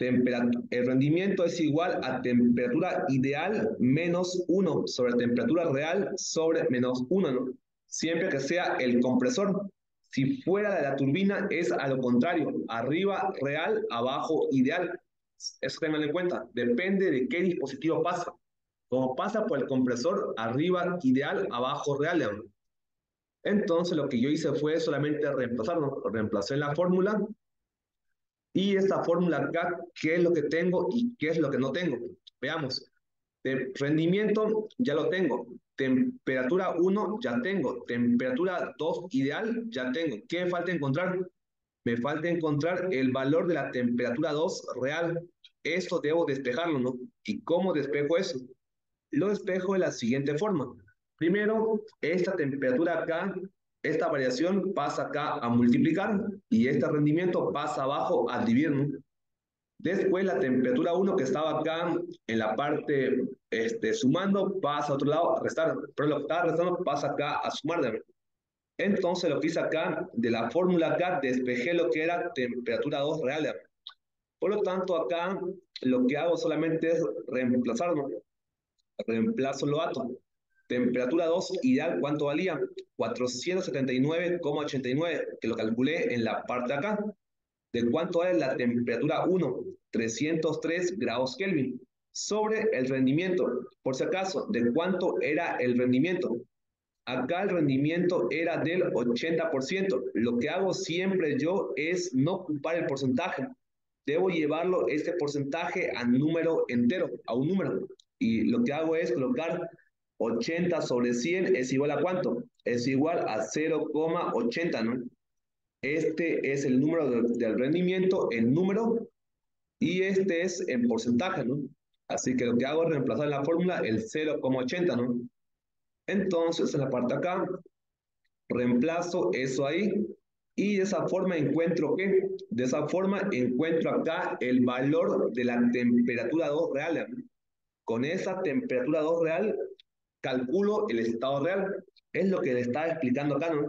el rendimiento es igual a temperatura ideal menos 1 sobre temperatura real sobre menos 1, ¿no? Siempre que sea el compresor. Si fuera de la turbina es a lo contrario, arriba real, abajo ideal. Eso tengan en cuenta, depende de qué dispositivo pasa. Como pasa por el compresor, arriba ideal, abajo real. Entonces lo que yo hice fue solamente reemplazarlo. Reemplacé la fórmula y esta fórmula acá, qué es lo que tengo y qué es lo que no tengo. Veamos. De rendimiento ya lo tengo. Temperatura 1 ya tengo. Temperatura 2 ideal ya tengo. ¿Qué me falta encontrar? Me falta encontrar el valor de la temperatura 2 real. Esto debo despejarlo, ¿no? ¿Y cómo despejo eso? Lo despejo de la siguiente forma. Primero, esta temperatura acá esta variación pasa acá a multiplicar y este rendimiento pasa abajo a dividir. Después la temperatura 1 que estaba acá en la parte este, sumando pasa a otro lado a restar, pero lo que estaba restando pasa acá a sumar. Entonces lo que hice acá, de la fórmula acá, despejé lo que era temperatura 2 real. Por lo tanto acá lo que hago solamente es reemplazarlo. Reemplazo los átomos. Temperatura 2 ideal, ¿cuánto valía? 479,89, que lo calculé en la parte de acá. ¿De cuánto es la temperatura 1? 303 grados Kelvin. Sobre el rendimiento, por si acaso, ¿de cuánto era el rendimiento? Acá el rendimiento era del 80%. Lo que hago siempre yo es no ocupar el porcentaje. Debo llevarlo este porcentaje a número entero, a un número. Y lo que hago es colocar 80 sobre 100 es igual a cuánto? Es igual a 0,80, ¿no? Este es el número del rendimiento en número y este es en porcentaje, ¿no? Así que lo que hago es reemplazar en la fórmula el 0,80, ¿no? Entonces, en la parte acá, reemplazo eso ahí y de esa forma encuentro ¿qué? De esa forma encuentro acá el valor de la temperatura 2 real. Con esa temperatura 2 real calculo el estado real. Es lo que le estaba explicando acá, ¿no?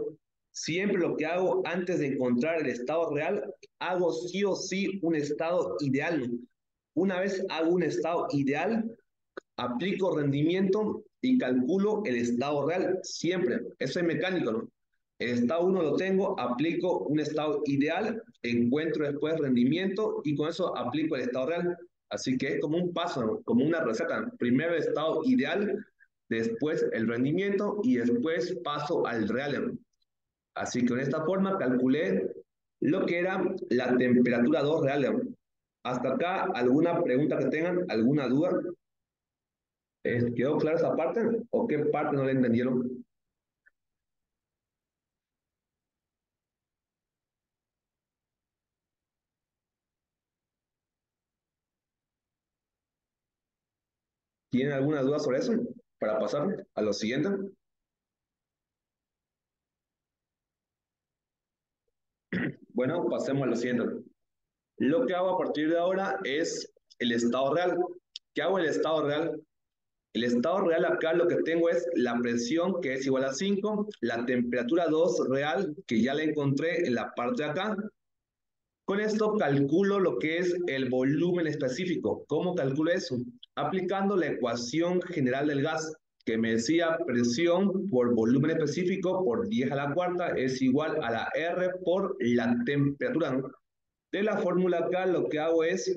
Siempre lo que hago antes de encontrar el estado real, hago sí o sí un estado ideal. Una vez hago un estado ideal, aplico rendimiento y calculo el estado real, siempre. Eso es mecánico, ¿no? El estado 1 lo tengo, aplico un estado ideal, encuentro después rendimiento y con eso aplico el estado real. Así que es como un paso, ¿no? como una receta. Primero estado ideal, después el rendimiento y después paso al real. Así que de esta forma calculé lo que era la temperatura 2 real. Hasta acá, ¿alguna pregunta que tengan? ¿Alguna duda? ¿Quedó clara esa parte o qué parte no le entendieron? ¿Tienen alguna duda sobre eso? Para pasar a lo siguiente. Bueno, pasemos a lo siguiente. Lo que hago a partir de ahora es el estado real. ¿Qué hago en el estado real? El estado real acá lo que tengo es la presión que es igual a 5, la temperatura 2 real que ya la encontré en la parte de acá. Con esto calculo lo que es el volumen específico. ¿Cómo calculo eso? Aplicando la ecuación general del gas que me decía presión por volumen específico por 10 a la cuarta es igual a la R por la temperatura. De la fórmula acá lo que hago es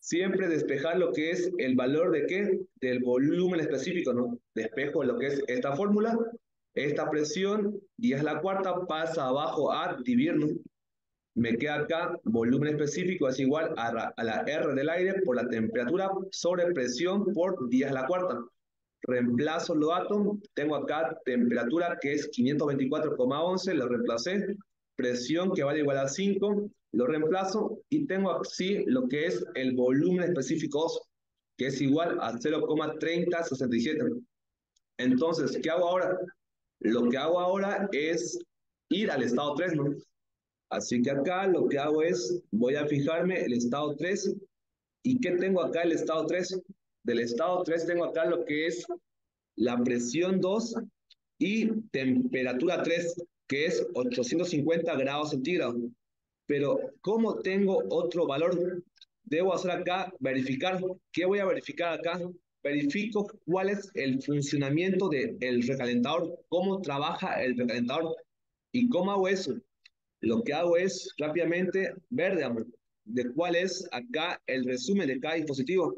siempre despejar lo que es el valor de qué? Del volumen específico, ¿no? Despejo lo que es esta fórmula, esta presión, 10 a la cuarta, pasa abajo a dividir, ¿no? Me queda acá volumen específico es igual a, a la R del aire por la temperatura sobre presión por 10 a la cuarta. Reemplazo los átomos, tengo acá temperatura que es 524,11, lo reemplacé, presión que vale igual a 5, lo reemplazo y tengo así lo que es el volumen específico que es igual a 0,3067. Entonces, ¿qué hago ahora? Lo que hago ahora es ir al estado 3, ¿no? Así que acá lo que hago es, voy a fijarme el estado 3. ¿Y qué tengo acá el estado 3? Del estado 3 tengo acá lo que es la presión 2 y temperatura 3, que es 850 grados centígrados. Pero, ¿cómo tengo otro valor? Debo hacer acá, verificar. ¿Qué voy a verificar acá? Verifico cuál es el funcionamiento del recalentador, cómo trabaja el recalentador. ¿Y cómo hago eso? Lo que hago es rápidamente ver de cuál es acá el resumen de cada dispositivo.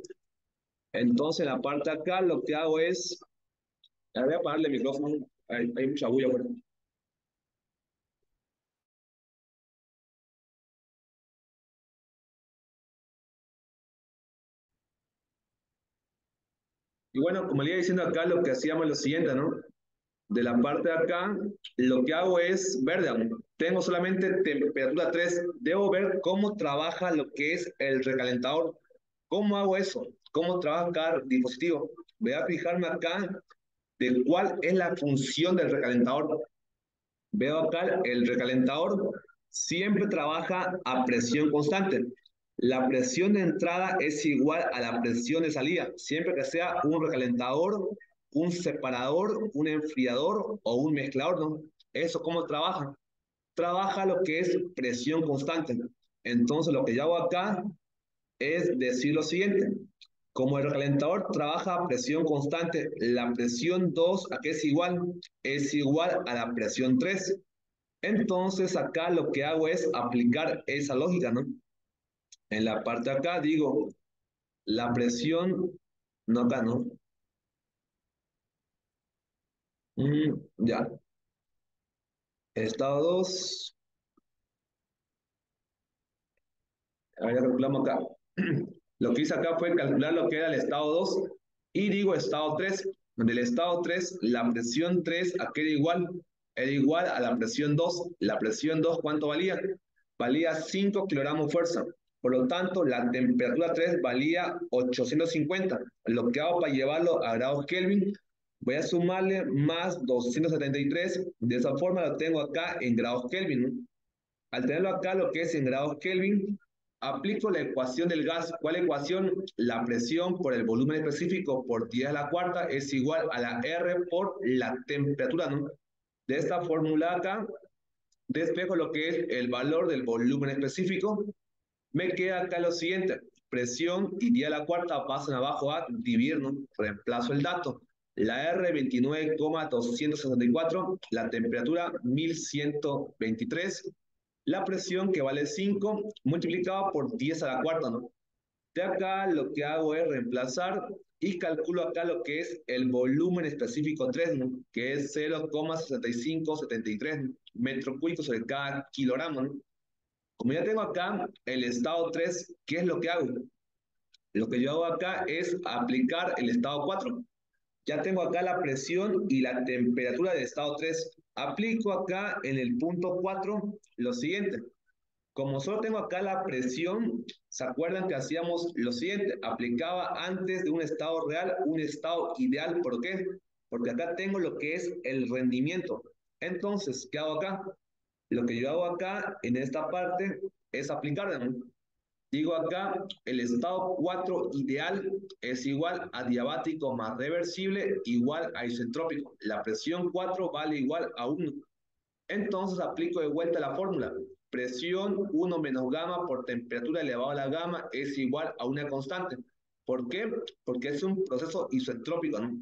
Entonces, en la parte de acá, lo que hago es... voy a apagarle el micrófono. Hay, hay mucha bulla. Bueno. Y bueno, como le iba diciendo acá, lo que hacíamos es lo siguiente, ¿no? De la parte de acá, lo que hago es verde. Tengo solamente temperatura 3. Debo ver cómo trabaja lo que es el recalentador. ¿Cómo hago eso? ¿Cómo trabaja cada dispositivo? Voy a fijarme acá de cuál es la función del recalentador. Veo acá el recalentador siempre trabaja a presión constante. La presión de entrada es igual a la presión de salida, siempre que sea un recalentador, un separador, un enfriador o un mezclador, ¿no? ¿Eso cómo trabaja? Trabaja lo que es presión constante. Entonces, lo que yo hago acá es decir lo siguiente. Como el recalentador trabaja a presión constante, la presión 2, ¿a qué es igual? Es igual a la presión 3. Entonces, acá lo que hago es aplicar esa lógica, ¿no? En la parte de acá digo, la presión, no acá, ¿no? Mm, ya. Estado 2. A ver, calculamos acá. *clears throat* Lo que hice acá fue calcular lo que era el estado 2 y digo estado 3. Del estado 3, la presión 3, ¿a qué era igual? Era igual a la presión 2. La presión 2, ¿cuánto valía? Valía 5 kilogramos fuerza. Por lo tanto, la temperatura 3 valía 850. Lo que hago para llevarlo a grados Kelvin, voy a sumarle más 273. De esa forma lo tengo acá en grados Kelvin. Al tenerlo acá, lo que es en grados Kelvin, aplico la ecuación del gas. ¿Cuál ecuación? La presión por el volumen específico por 10 a la cuarta es igual a la R por la temperatura. ¿no? De esta fórmula acá, despejo lo que es el valor del volumen específico me queda acá lo siguiente. presión y día de la cuarta pasan abajo a dividir, ¿no? Reemplazo el dato. La R 29,264, la temperatura 1123, la presión que vale 5 multiplicado por 10 a la cuarta, ¿no? De acá lo que hago es reemplazar y calculo acá lo que es el volumen específico 3, ¿no? que es 0,6573 metros cúbicos sobre cada kilogramo. ¿no? Como ya tengo acá el estado 3, ¿qué es lo que hago? Lo que yo hago acá es aplicar el estado 4. Ya tengo acá la presión y la temperatura del estado 3. Aplico acá en el punto 4 lo siguiente. Como solo tengo acá la presión, ¿se acuerdan que hacíamos lo siguiente? Aplicaba antes de un estado real un estado ideal. ¿Por qué? Porque acá tengo lo que es el rendimiento. Entonces, ¿qué hago acá? Lo que yo hago acá, en esta parte, es aplicar. Digo acá, el estado 4 ideal es igual a diabático más reversible igual a isentrópico. La presión 4 vale igual a 1. Entonces aplico de vuelta la fórmula. Presión 1 menos gamma por temperatura elevada a la gamma es igual a una constante. ¿Por qué? Porque es un proceso isentrópico. ¿no?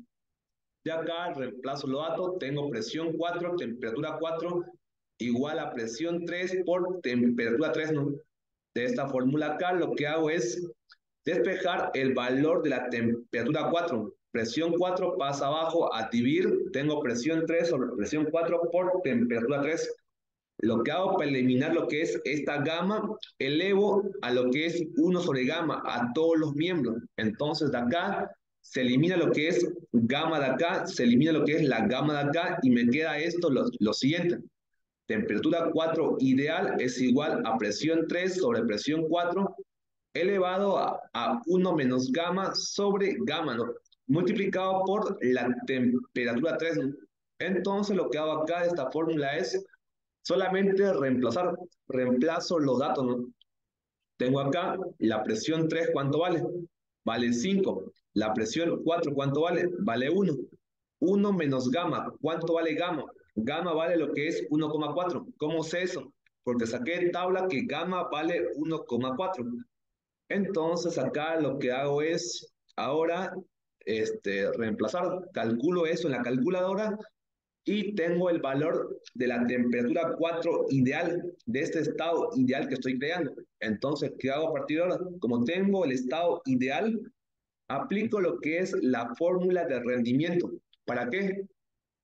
De acá reemplazo los datos, tengo presión 4, temperatura 4 igual a presión 3 por temperatura 3, ¿no? De esta fórmula acá lo que hago es despejar el valor de la temperatura 4. Presión 4 pasa abajo a dividir, tengo presión 3 sobre presión 4 por temperatura 3. Lo que hago para eliminar lo que es esta gamma, elevo a lo que es 1 sobre gamma, a todos los miembros. Entonces de acá se elimina lo que es gamma de acá, se elimina lo que es la gamma de acá y me queda esto lo siguiente. Temperatura 4 ideal es igual a presión 3 sobre presión 4 elevado a, 1 menos gamma sobre gamma, ¿no? multiplicado por la temperatura 3. Entonces lo que hago acá de esta fórmula es solamente reemplazar, reemplazo los datos. ¿no? Tengo acá la presión 3, ¿cuánto vale? Vale 5. La presión 4, ¿cuánto vale? Vale 1. 1 menos gamma, ¿cuánto vale gamma? Gamma vale lo que es 1,4. ¿Cómo sé eso? Porque saqué tabla que gamma vale 1,4. Entonces acá lo que hago es ahora este, reemplazar, calculo eso en la calculadora y tengo el valor de la temperatura 4 ideal, de este estado ideal que estoy creando. Entonces, ¿qué hago a partir de ahora? Como tengo el estado ideal, aplico lo que es la fórmula de rendimiento. ¿Para qué?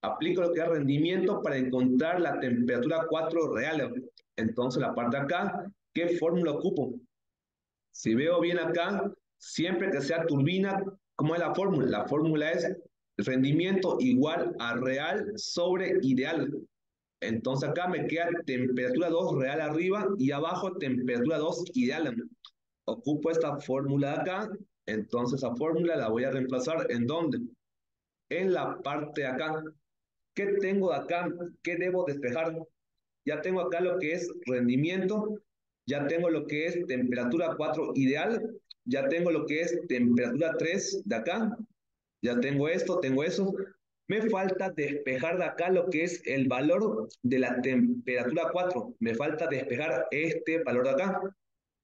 Aplico lo que es rendimiento para encontrar la temperatura 4 real. Entonces, la parte acá, ¿qué fórmula ocupo? Si veo bien acá, siempre que sea turbina, ¿cómo es la fórmula? La fórmula es rendimiento igual a real sobre ideal. Entonces acá me queda temperatura 2 real arriba y abajo temperatura 2 ideal. Ocupo esta fórmula de acá, entonces esa fórmula la voy a reemplazar en dónde? En la parte de acá. ¿Qué tengo acá? ¿Qué debo despejar? Ya tengo acá lo que es rendimiento, ya tengo lo que es temperatura 4 ideal, ya tengo lo que es temperatura 3 de acá, ya tengo esto, tengo eso. Me falta despejar de acá lo que es el valor de la temperatura 4. Me falta despejar este valor de acá.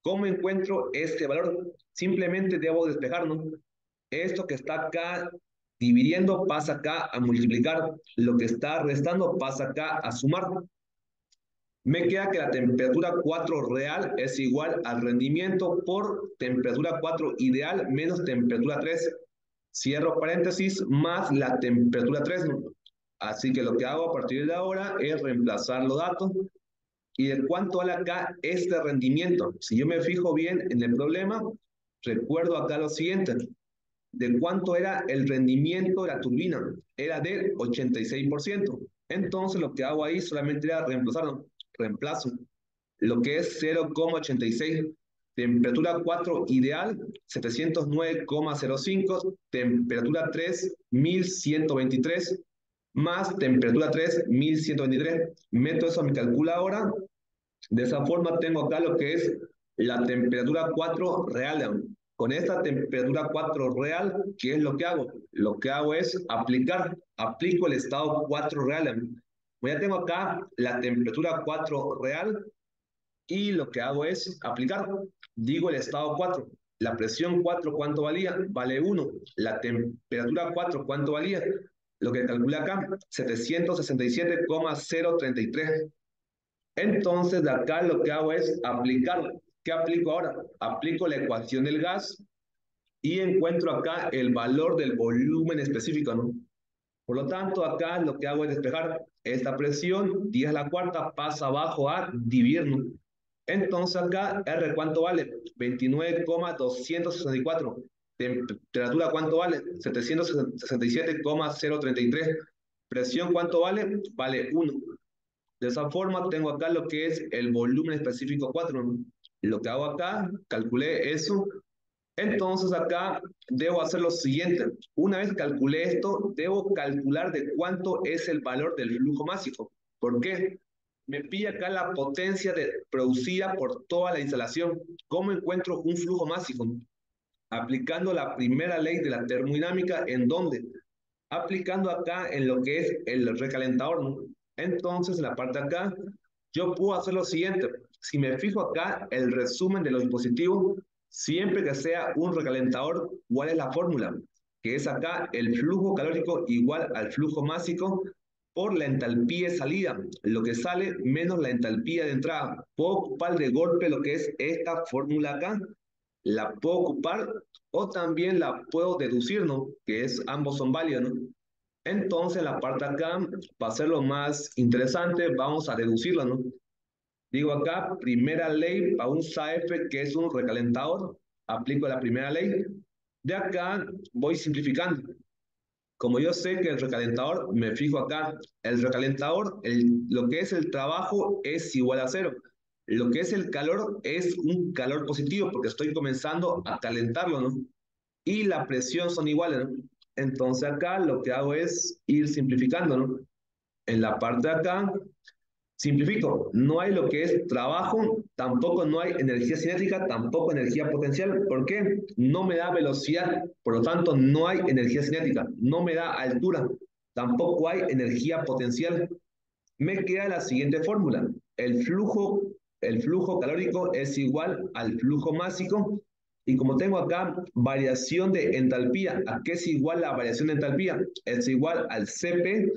¿Cómo encuentro este valor? Simplemente debo despejarlo. Esto que está acá dividiendo pasa acá a multiplicar, lo que está restando pasa acá a sumar. Me queda que la temperatura 4 real es igual al rendimiento por temperatura 4 ideal menos temperatura 3. Cierro paréntesis más la temperatura 3. Así que lo que hago a partir de ahora es reemplazar los datos. ¿Y de cuánto vale acá este rendimiento? Si yo me fijo bien en el problema, recuerdo acá lo siguiente de cuánto era el rendimiento de la turbina. Era del 86%. Entonces lo que hago ahí solamente era reemplazar, reemplazo. Lo que es 0,86. Temperatura 4 ideal, 709,05. Temperatura 3, 1123. Más temperatura 3, 1123. Meto eso a mi calculadora. De esa forma tengo acá lo que es la temperatura 4 real. Con esta temperatura 4 real, ¿qué es lo que hago? Lo que hago es aplicar, aplico el estado 4 real. Ya tengo acá la temperatura 4 real y lo que hago es aplicar. Digo el estado 4. La presión 4, ¿cuánto valía? Vale 1. La temperatura 4, ¿cuánto valía? Lo que calcula acá, 767,033. Entonces, de acá lo que hago es aplicar. ¿Qué aplico ahora? Aplico la ecuación del gas y encuentro acá el valor del volumen específico, ¿no? Por lo tanto, acá lo que hago es despejar esta presión, 10 a la cuarta pasa abajo a dividir. Entonces acá, R, ¿cuánto vale? 29,264. Temperatura, ¿cuánto vale? 767,033. Presión, ¿cuánto vale? Vale 1. De esa forma, tengo acá lo que es el volumen específico 4. Lo que hago acá, calculé eso. Entonces acá debo hacer lo siguiente. Una vez calculé esto, debo calcular de cuánto es el valor del flujo másico. ¿Por qué? me pide acá la potencia de, producida por toda la instalación. ¿Cómo encuentro un flujo másico? Aplicando la primera ley de la termodinámica, ¿en dónde? Aplicando acá en lo que es el recalentador. Entonces, en la parte de acá, yo puedo hacer lo siguiente. Si me fijo acá, el resumen de los dispositivos, siempre que sea un recalentador, ¿cuál es la fórmula? Que es acá el flujo calórico igual al flujo másico por la entalpía de salida, lo que sale menos la entalpía de entrada. Puedo ocupar de golpe lo que es esta fórmula acá, la puedo ocupar o también la puedo deducir, ¿no? Que es, ambos son válidos, ¿no? Entonces, la parte acá, para hacerlo más interesante, vamos a deducirla, ¿no? Digo acá, primera ley para un SAF que es un recalentador, aplico la primera ley. De acá voy simplificando. Como yo sé que el recalentador, me fijo acá, el recalentador, el, lo que es el trabajo es igual a cero. Lo que es el calor es un calor positivo porque estoy comenzando a calentarlo, ¿no? Y la presión son iguales, ¿no? Entonces acá lo que hago es ir simplificando, ¿no? En la parte de acá Simplifico, no hay lo que es trabajo, tampoco no hay energía cinética, tampoco energía potencial. ¿Por qué? No me da velocidad, por lo tanto no hay energía cinética, no me da altura, tampoco hay energía potencial. Me queda la siguiente fórmula. El flujo, el flujo calórico es igual al flujo másico y como tengo acá variación de entalpía, ¿a qué es igual la variación de entalpía? Es igual al CP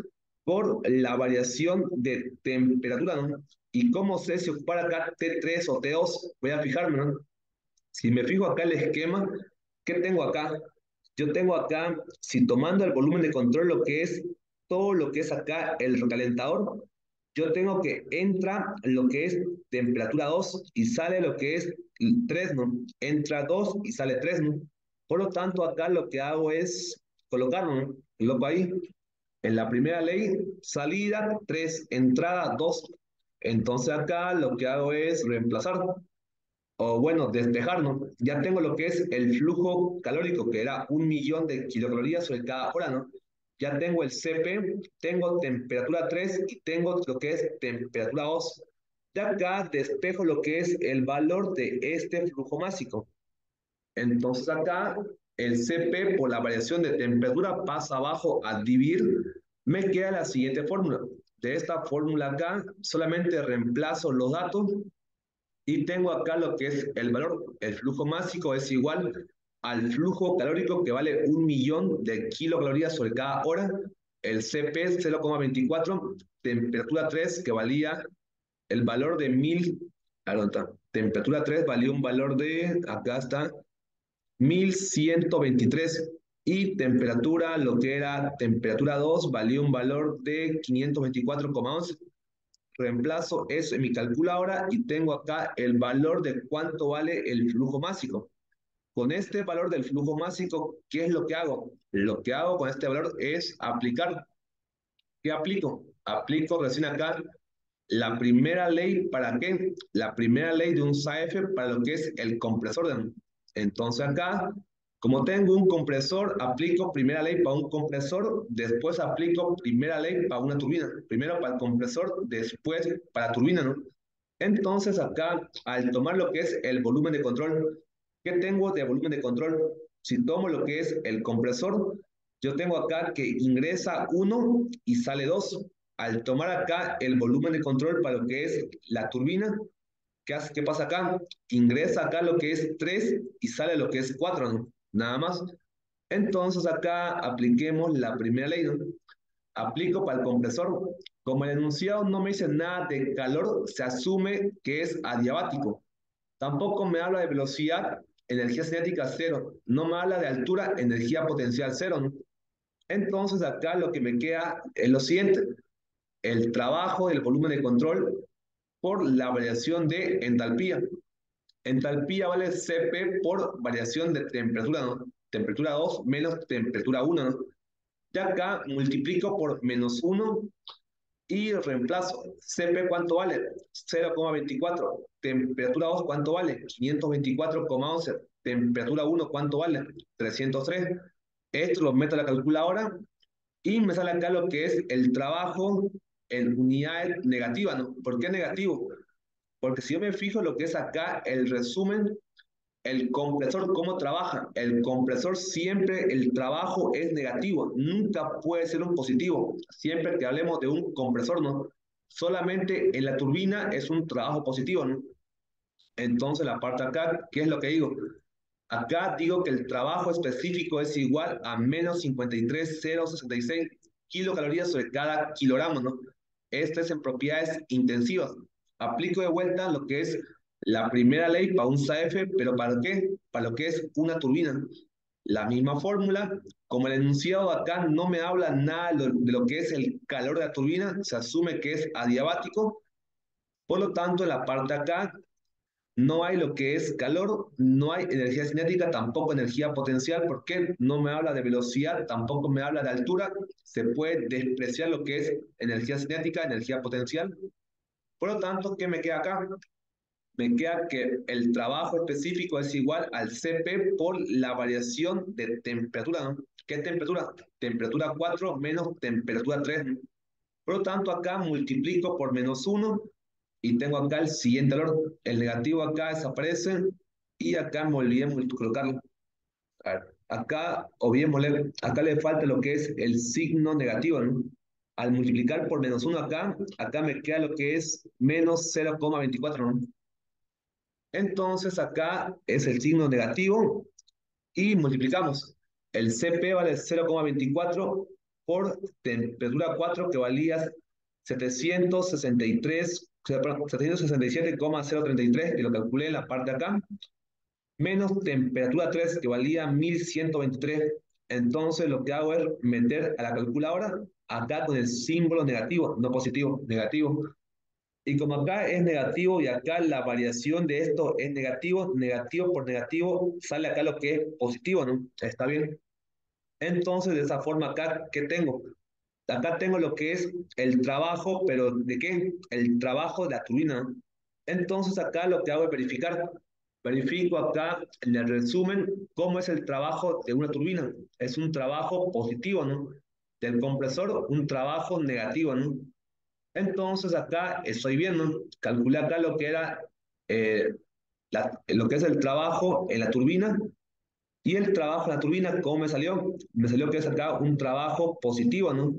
por la variación de temperatura, ¿no? Y cómo sé si ocupar acá T3 o T2, voy a fijarme, ¿no? Si me fijo acá el esquema, ¿qué tengo acá? Yo tengo acá, si tomando el volumen de control, lo que es todo lo que es acá el recalentador, yo tengo que entra lo que es temperatura 2 y sale lo que es 3, ¿no? Entra 2 y sale 3, ¿no? Por lo tanto, acá lo que hago es colocarlo, ¿no? Lo ahí. En la primera ley, salida 3, entrada 2. Entonces acá lo que hago es reemplazar, o bueno, despejar, Ya tengo lo que es el flujo calórico, que era un millón de kilocalorías sobre cada hora, ¿no? Ya tengo el CP, tengo temperatura 3 y tengo lo que es temperatura 2. Ya acá despejo lo que es el valor de este flujo másico. Entonces acá el CP por la variación de temperatura pasa abajo a dividir, me queda la siguiente fórmula. De esta fórmula acá, solamente reemplazo los datos y tengo acá lo que es el valor. El flujo másico es igual al flujo calórico que vale un millón de kilocalorías sobre cada hora. El CP 0,24, temperatura 3 que valía el valor de 1000, temperatura 3 valía un valor de, acá está, 1123 y temperatura, lo que era temperatura 2, valió un valor de 524,11. Reemplazo eso en mi calculadora y tengo acá el valor de cuánto vale el flujo másico. Con este valor del flujo másico, ¿qué es lo que hago? Lo que hago con este valor es aplicar. ¿Qué aplico? Aplico recién acá la primera ley, ¿para qué? La primera ley de un SAF para lo que es el compresor de entonces acá, como tengo un compresor, aplico primera ley para un compresor, después aplico primera ley para una turbina. Primero para el compresor, después para la turbina, ¿no? Entonces acá, al tomar lo que es el volumen de control, ¿qué tengo de volumen de control? Si tomo lo que es el compresor, yo tengo acá que ingresa 1 y sale 2. Al tomar acá el volumen de control para lo que es la turbina, ¿Qué, hace, ¿Qué pasa acá? Ingresa acá lo que es 3 y sale lo que es 4, ¿no? Nada más. Entonces acá apliquemos la primera ley. Aplico para el compresor. Como el enunciado no me dice nada de calor, se asume que es adiabático. Tampoco me habla de velocidad, energía cinética cero. No me habla de altura, energía potencial cero. ¿no? Entonces acá lo que me queda es lo siguiente. El trabajo del volumen de control por la variación de entalpía. Entalpía vale Cp por variación de temperatura, ¿no? Temperatura 2 menos temperatura 1, ¿no? Y acá multiplico por menos 1 y reemplazo. Cp, ¿cuánto vale? 0,24. Temperatura 2, ¿cuánto vale? 524,11. Temperatura 1, ¿cuánto vale? 303. Esto lo meto a la calculadora y me sale acá lo que es el trabajo en unidades negativas, ¿no? ¿Por qué negativo? Porque si yo me fijo lo que es acá el resumen, el compresor, ¿cómo trabaja? El compresor siempre, el trabajo es negativo, nunca puede ser un positivo. Siempre que hablemos de un compresor, ¿no? Solamente en la turbina es un trabajo positivo, ¿no? Entonces la parte acá, ¿qué es lo que digo? Acá digo que el trabajo específico es igual a menos 53,066 kilocalorías sobre cada kilogramo, ¿no? Esto es en propiedades intensivas. Aplico de vuelta lo que es la primera ley para un SAF, pero ¿para qué? Para lo que es una turbina. La misma fórmula, como el enunciado acá no me habla nada de lo que es el calor de la turbina, se asume que es adiabático. Por lo tanto, en la parte acá no hay lo que es calor, no hay energía cinética, tampoco energía potencial, porque no me habla de velocidad, tampoco me habla de altura, se puede despreciar lo que es energía cinética, energía potencial. Por lo tanto, ¿qué me queda acá? Me queda que el trabajo específico es igual al CP por la variación de temperatura. ¿no? ¿Qué temperatura? Temperatura 4 menos temperatura 3. Por lo tanto, acá multiplico por menos 1 y tengo acá el siguiente valor. El negativo acá desaparece y acá me olvidé colocarlo. Acá olvidémosle, acá le falta lo que es el signo negativo, ¿no? Al multiplicar por menos 1 acá, acá me queda lo que es menos 0,24, ¿no? Entonces acá es el signo negativo y multiplicamos. El CP vale 0,24 por temperatura 4 que valía 763 767,033, que lo calculé en la parte acá, menos temperatura 3, que valía 1123. Entonces lo que hago es meter a la calculadora acá con el símbolo negativo, no positivo, negativo. Y como acá es negativo y acá la variación de esto es negativo, negativo por negativo, sale acá lo que es positivo, ¿no? ¿Está bien? Entonces, de esa forma acá, ¿qué tengo? Acá tengo lo que es el trabajo, pero ¿de qué? El trabajo de la turbina. Entonces acá lo que hago es verificar. Verifico acá en el resumen cómo es el trabajo de una turbina. Es un trabajo positivo, ¿no? Del compresor, un trabajo negativo, ¿no? Entonces acá estoy viendo, calculé acá lo que era, eh, lo que es el trabajo en la turbina y el trabajo en la turbina, ¿cómo me salió? Me salió que es acá un trabajo positivo, ¿no?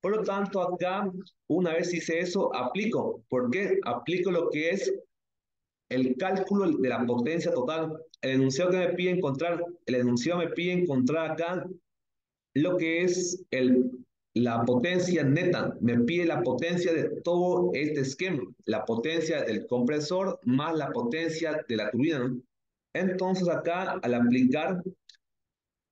Por lo tanto, acá, una vez hice eso, aplico. ¿Por qué? Aplico lo que es el cálculo de la potencia total. El enunciado que me pide encontrar, el enunciado me pide encontrar acá lo que es el, la potencia neta. Me pide la potencia de todo este esquema. La potencia del compresor más la potencia de la turbina. Entonces acá, al aplicar,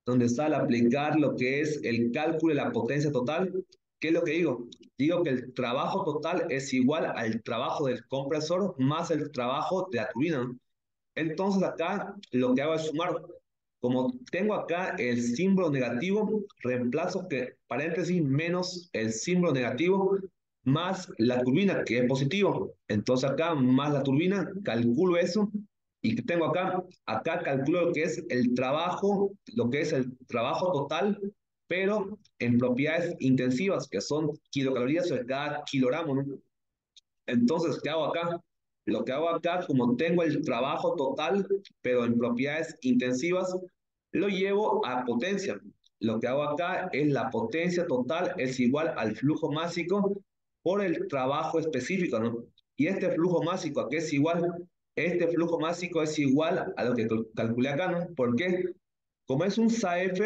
donde está al aplicar lo que es el cálculo de la potencia total, ¿Qué es lo que digo? Digo que el trabajo total es igual al trabajo del compresor más el trabajo de la turbina. Entonces acá lo que hago es sumar. Como tengo acá el símbolo negativo, reemplazo que paréntesis menos el símbolo negativo más la turbina, que es positivo. Entonces acá más la turbina, calculo eso. ¿Y que tengo acá? Acá calculo lo que es el trabajo, lo que es el trabajo total pero en propiedades intensivas, que son kilocalorías sobre cada kilogramo. ¿no? Entonces, ¿qué hago acá? Lo que hago acá, como tengo el trabajo total, pero en propiedades intensivas, lo llevo a potencia. Lo que hago acá es la potencia total es igual al flujo másico por el trabajo específico, ¿no? Y este flujo másico, ¿a qué es igual? este flujo másico es igual a lo que calculé acá, ¿no? ¿Por qué? Como es un SAF,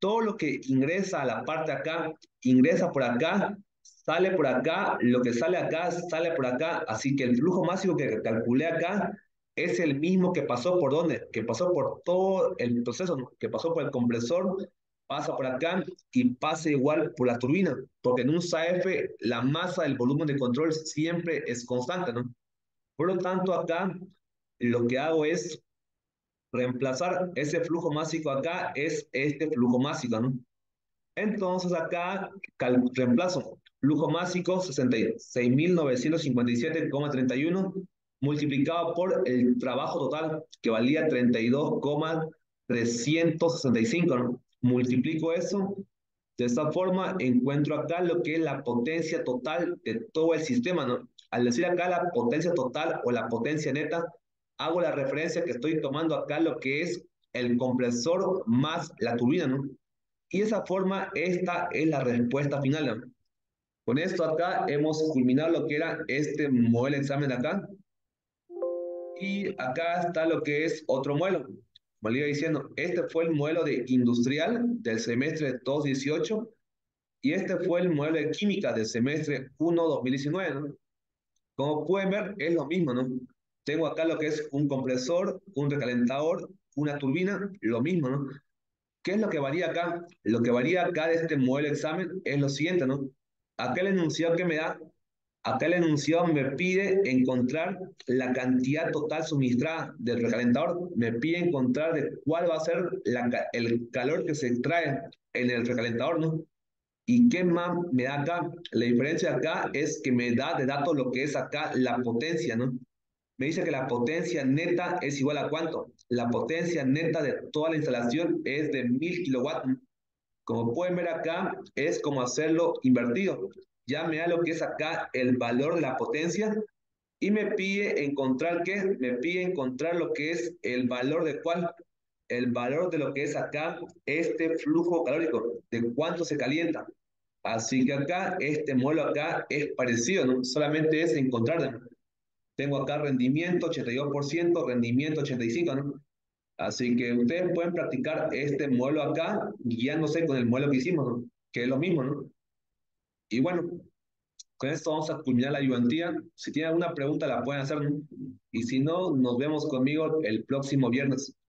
todo lo que ingresa a la parte acá, ingresa por acá, sale por acá, lo que sale acá, sale por acá, así que el flujo másico que calculé acá es el mismo que pasó por dónde, que pasó por todo el proceso, que pasó por el compresor, pasa por acá y pasa igual por la turbina, porque en un SAF la masa del volumen de control siempre es constante, ¿no? Por lo tanto, acá lo que hago es reemplazar ese flujo másico acá, es este flujo másico, ¿no? Entonces acá reemplazo flujo másico 66.957,31 multiplicado por el trabajo total que valía 32,365, ¿no? Multiplico eso, de esta forma encuentro acá lo que es la potencia total de todo el sistema, ¿no? Al decir acá la potencia total o la potencia neta, hago la referencia que estoy tomando acá lo que es el compresor más la turbina, ¿no? Y de esa forma, esta es la respuesta final, ¿no? Con esto acá hemos culminado lo que era este modelo de examen de acá. Y acá está lo que es otro modelo. Como le iba diciendo, este fue el modelo de industrial del semestre 2018 y este fue el modelo de química del semestre 1 2019, ¿no? Como pueden ver, es lo mismo, ¿no? Tengo acá lo que es un compresor, un recalentador, una turbina, lo mismo, ¿no? ¿Qué es lo que varía acá? Lo que varía acá de este modelo de examen es lo siguiente, ¿no? Acá el enunciado que me da, acá el enunciado me pide encontrar la cantidad total suministrada del recalentador, me pide encontrar de cuál va a ser la, el calor que se extrae en el recalentador, ¿no? ¿Y qué más me da acá? La diferencia acá es que me da de datos lo que es acá la potencia, ¿no? Me dice que la potencia neta es igual a cuánto? La potencia neta de toda la instalación es de 1000 kilowatts. Como pueden ver acá, es como hacerlo invertido. Ya me da lo que es acá el valor de la potencia y me pide encontrar qué? Me pide encontrar lo que es el valor de cuál? El valor de lo que es acá este flujo calórico, de cuánto se calienta. Así que acá, este modelo acá es parecido. Solamente es encontrar. Tengo acá rendimiento 82%, rendimiento 85%, ¿no? Así que ustedes pueden practicar este modelo acá, guiándose con el modelo que hicimos. Que es lo mismo, ¿no? Y bueno, con esto vamos a culminar la ayudantía. Si tienen alguna pregunta la pueden hacer, ¿no? Y si no, nos vemos conmigo el próximo viernes.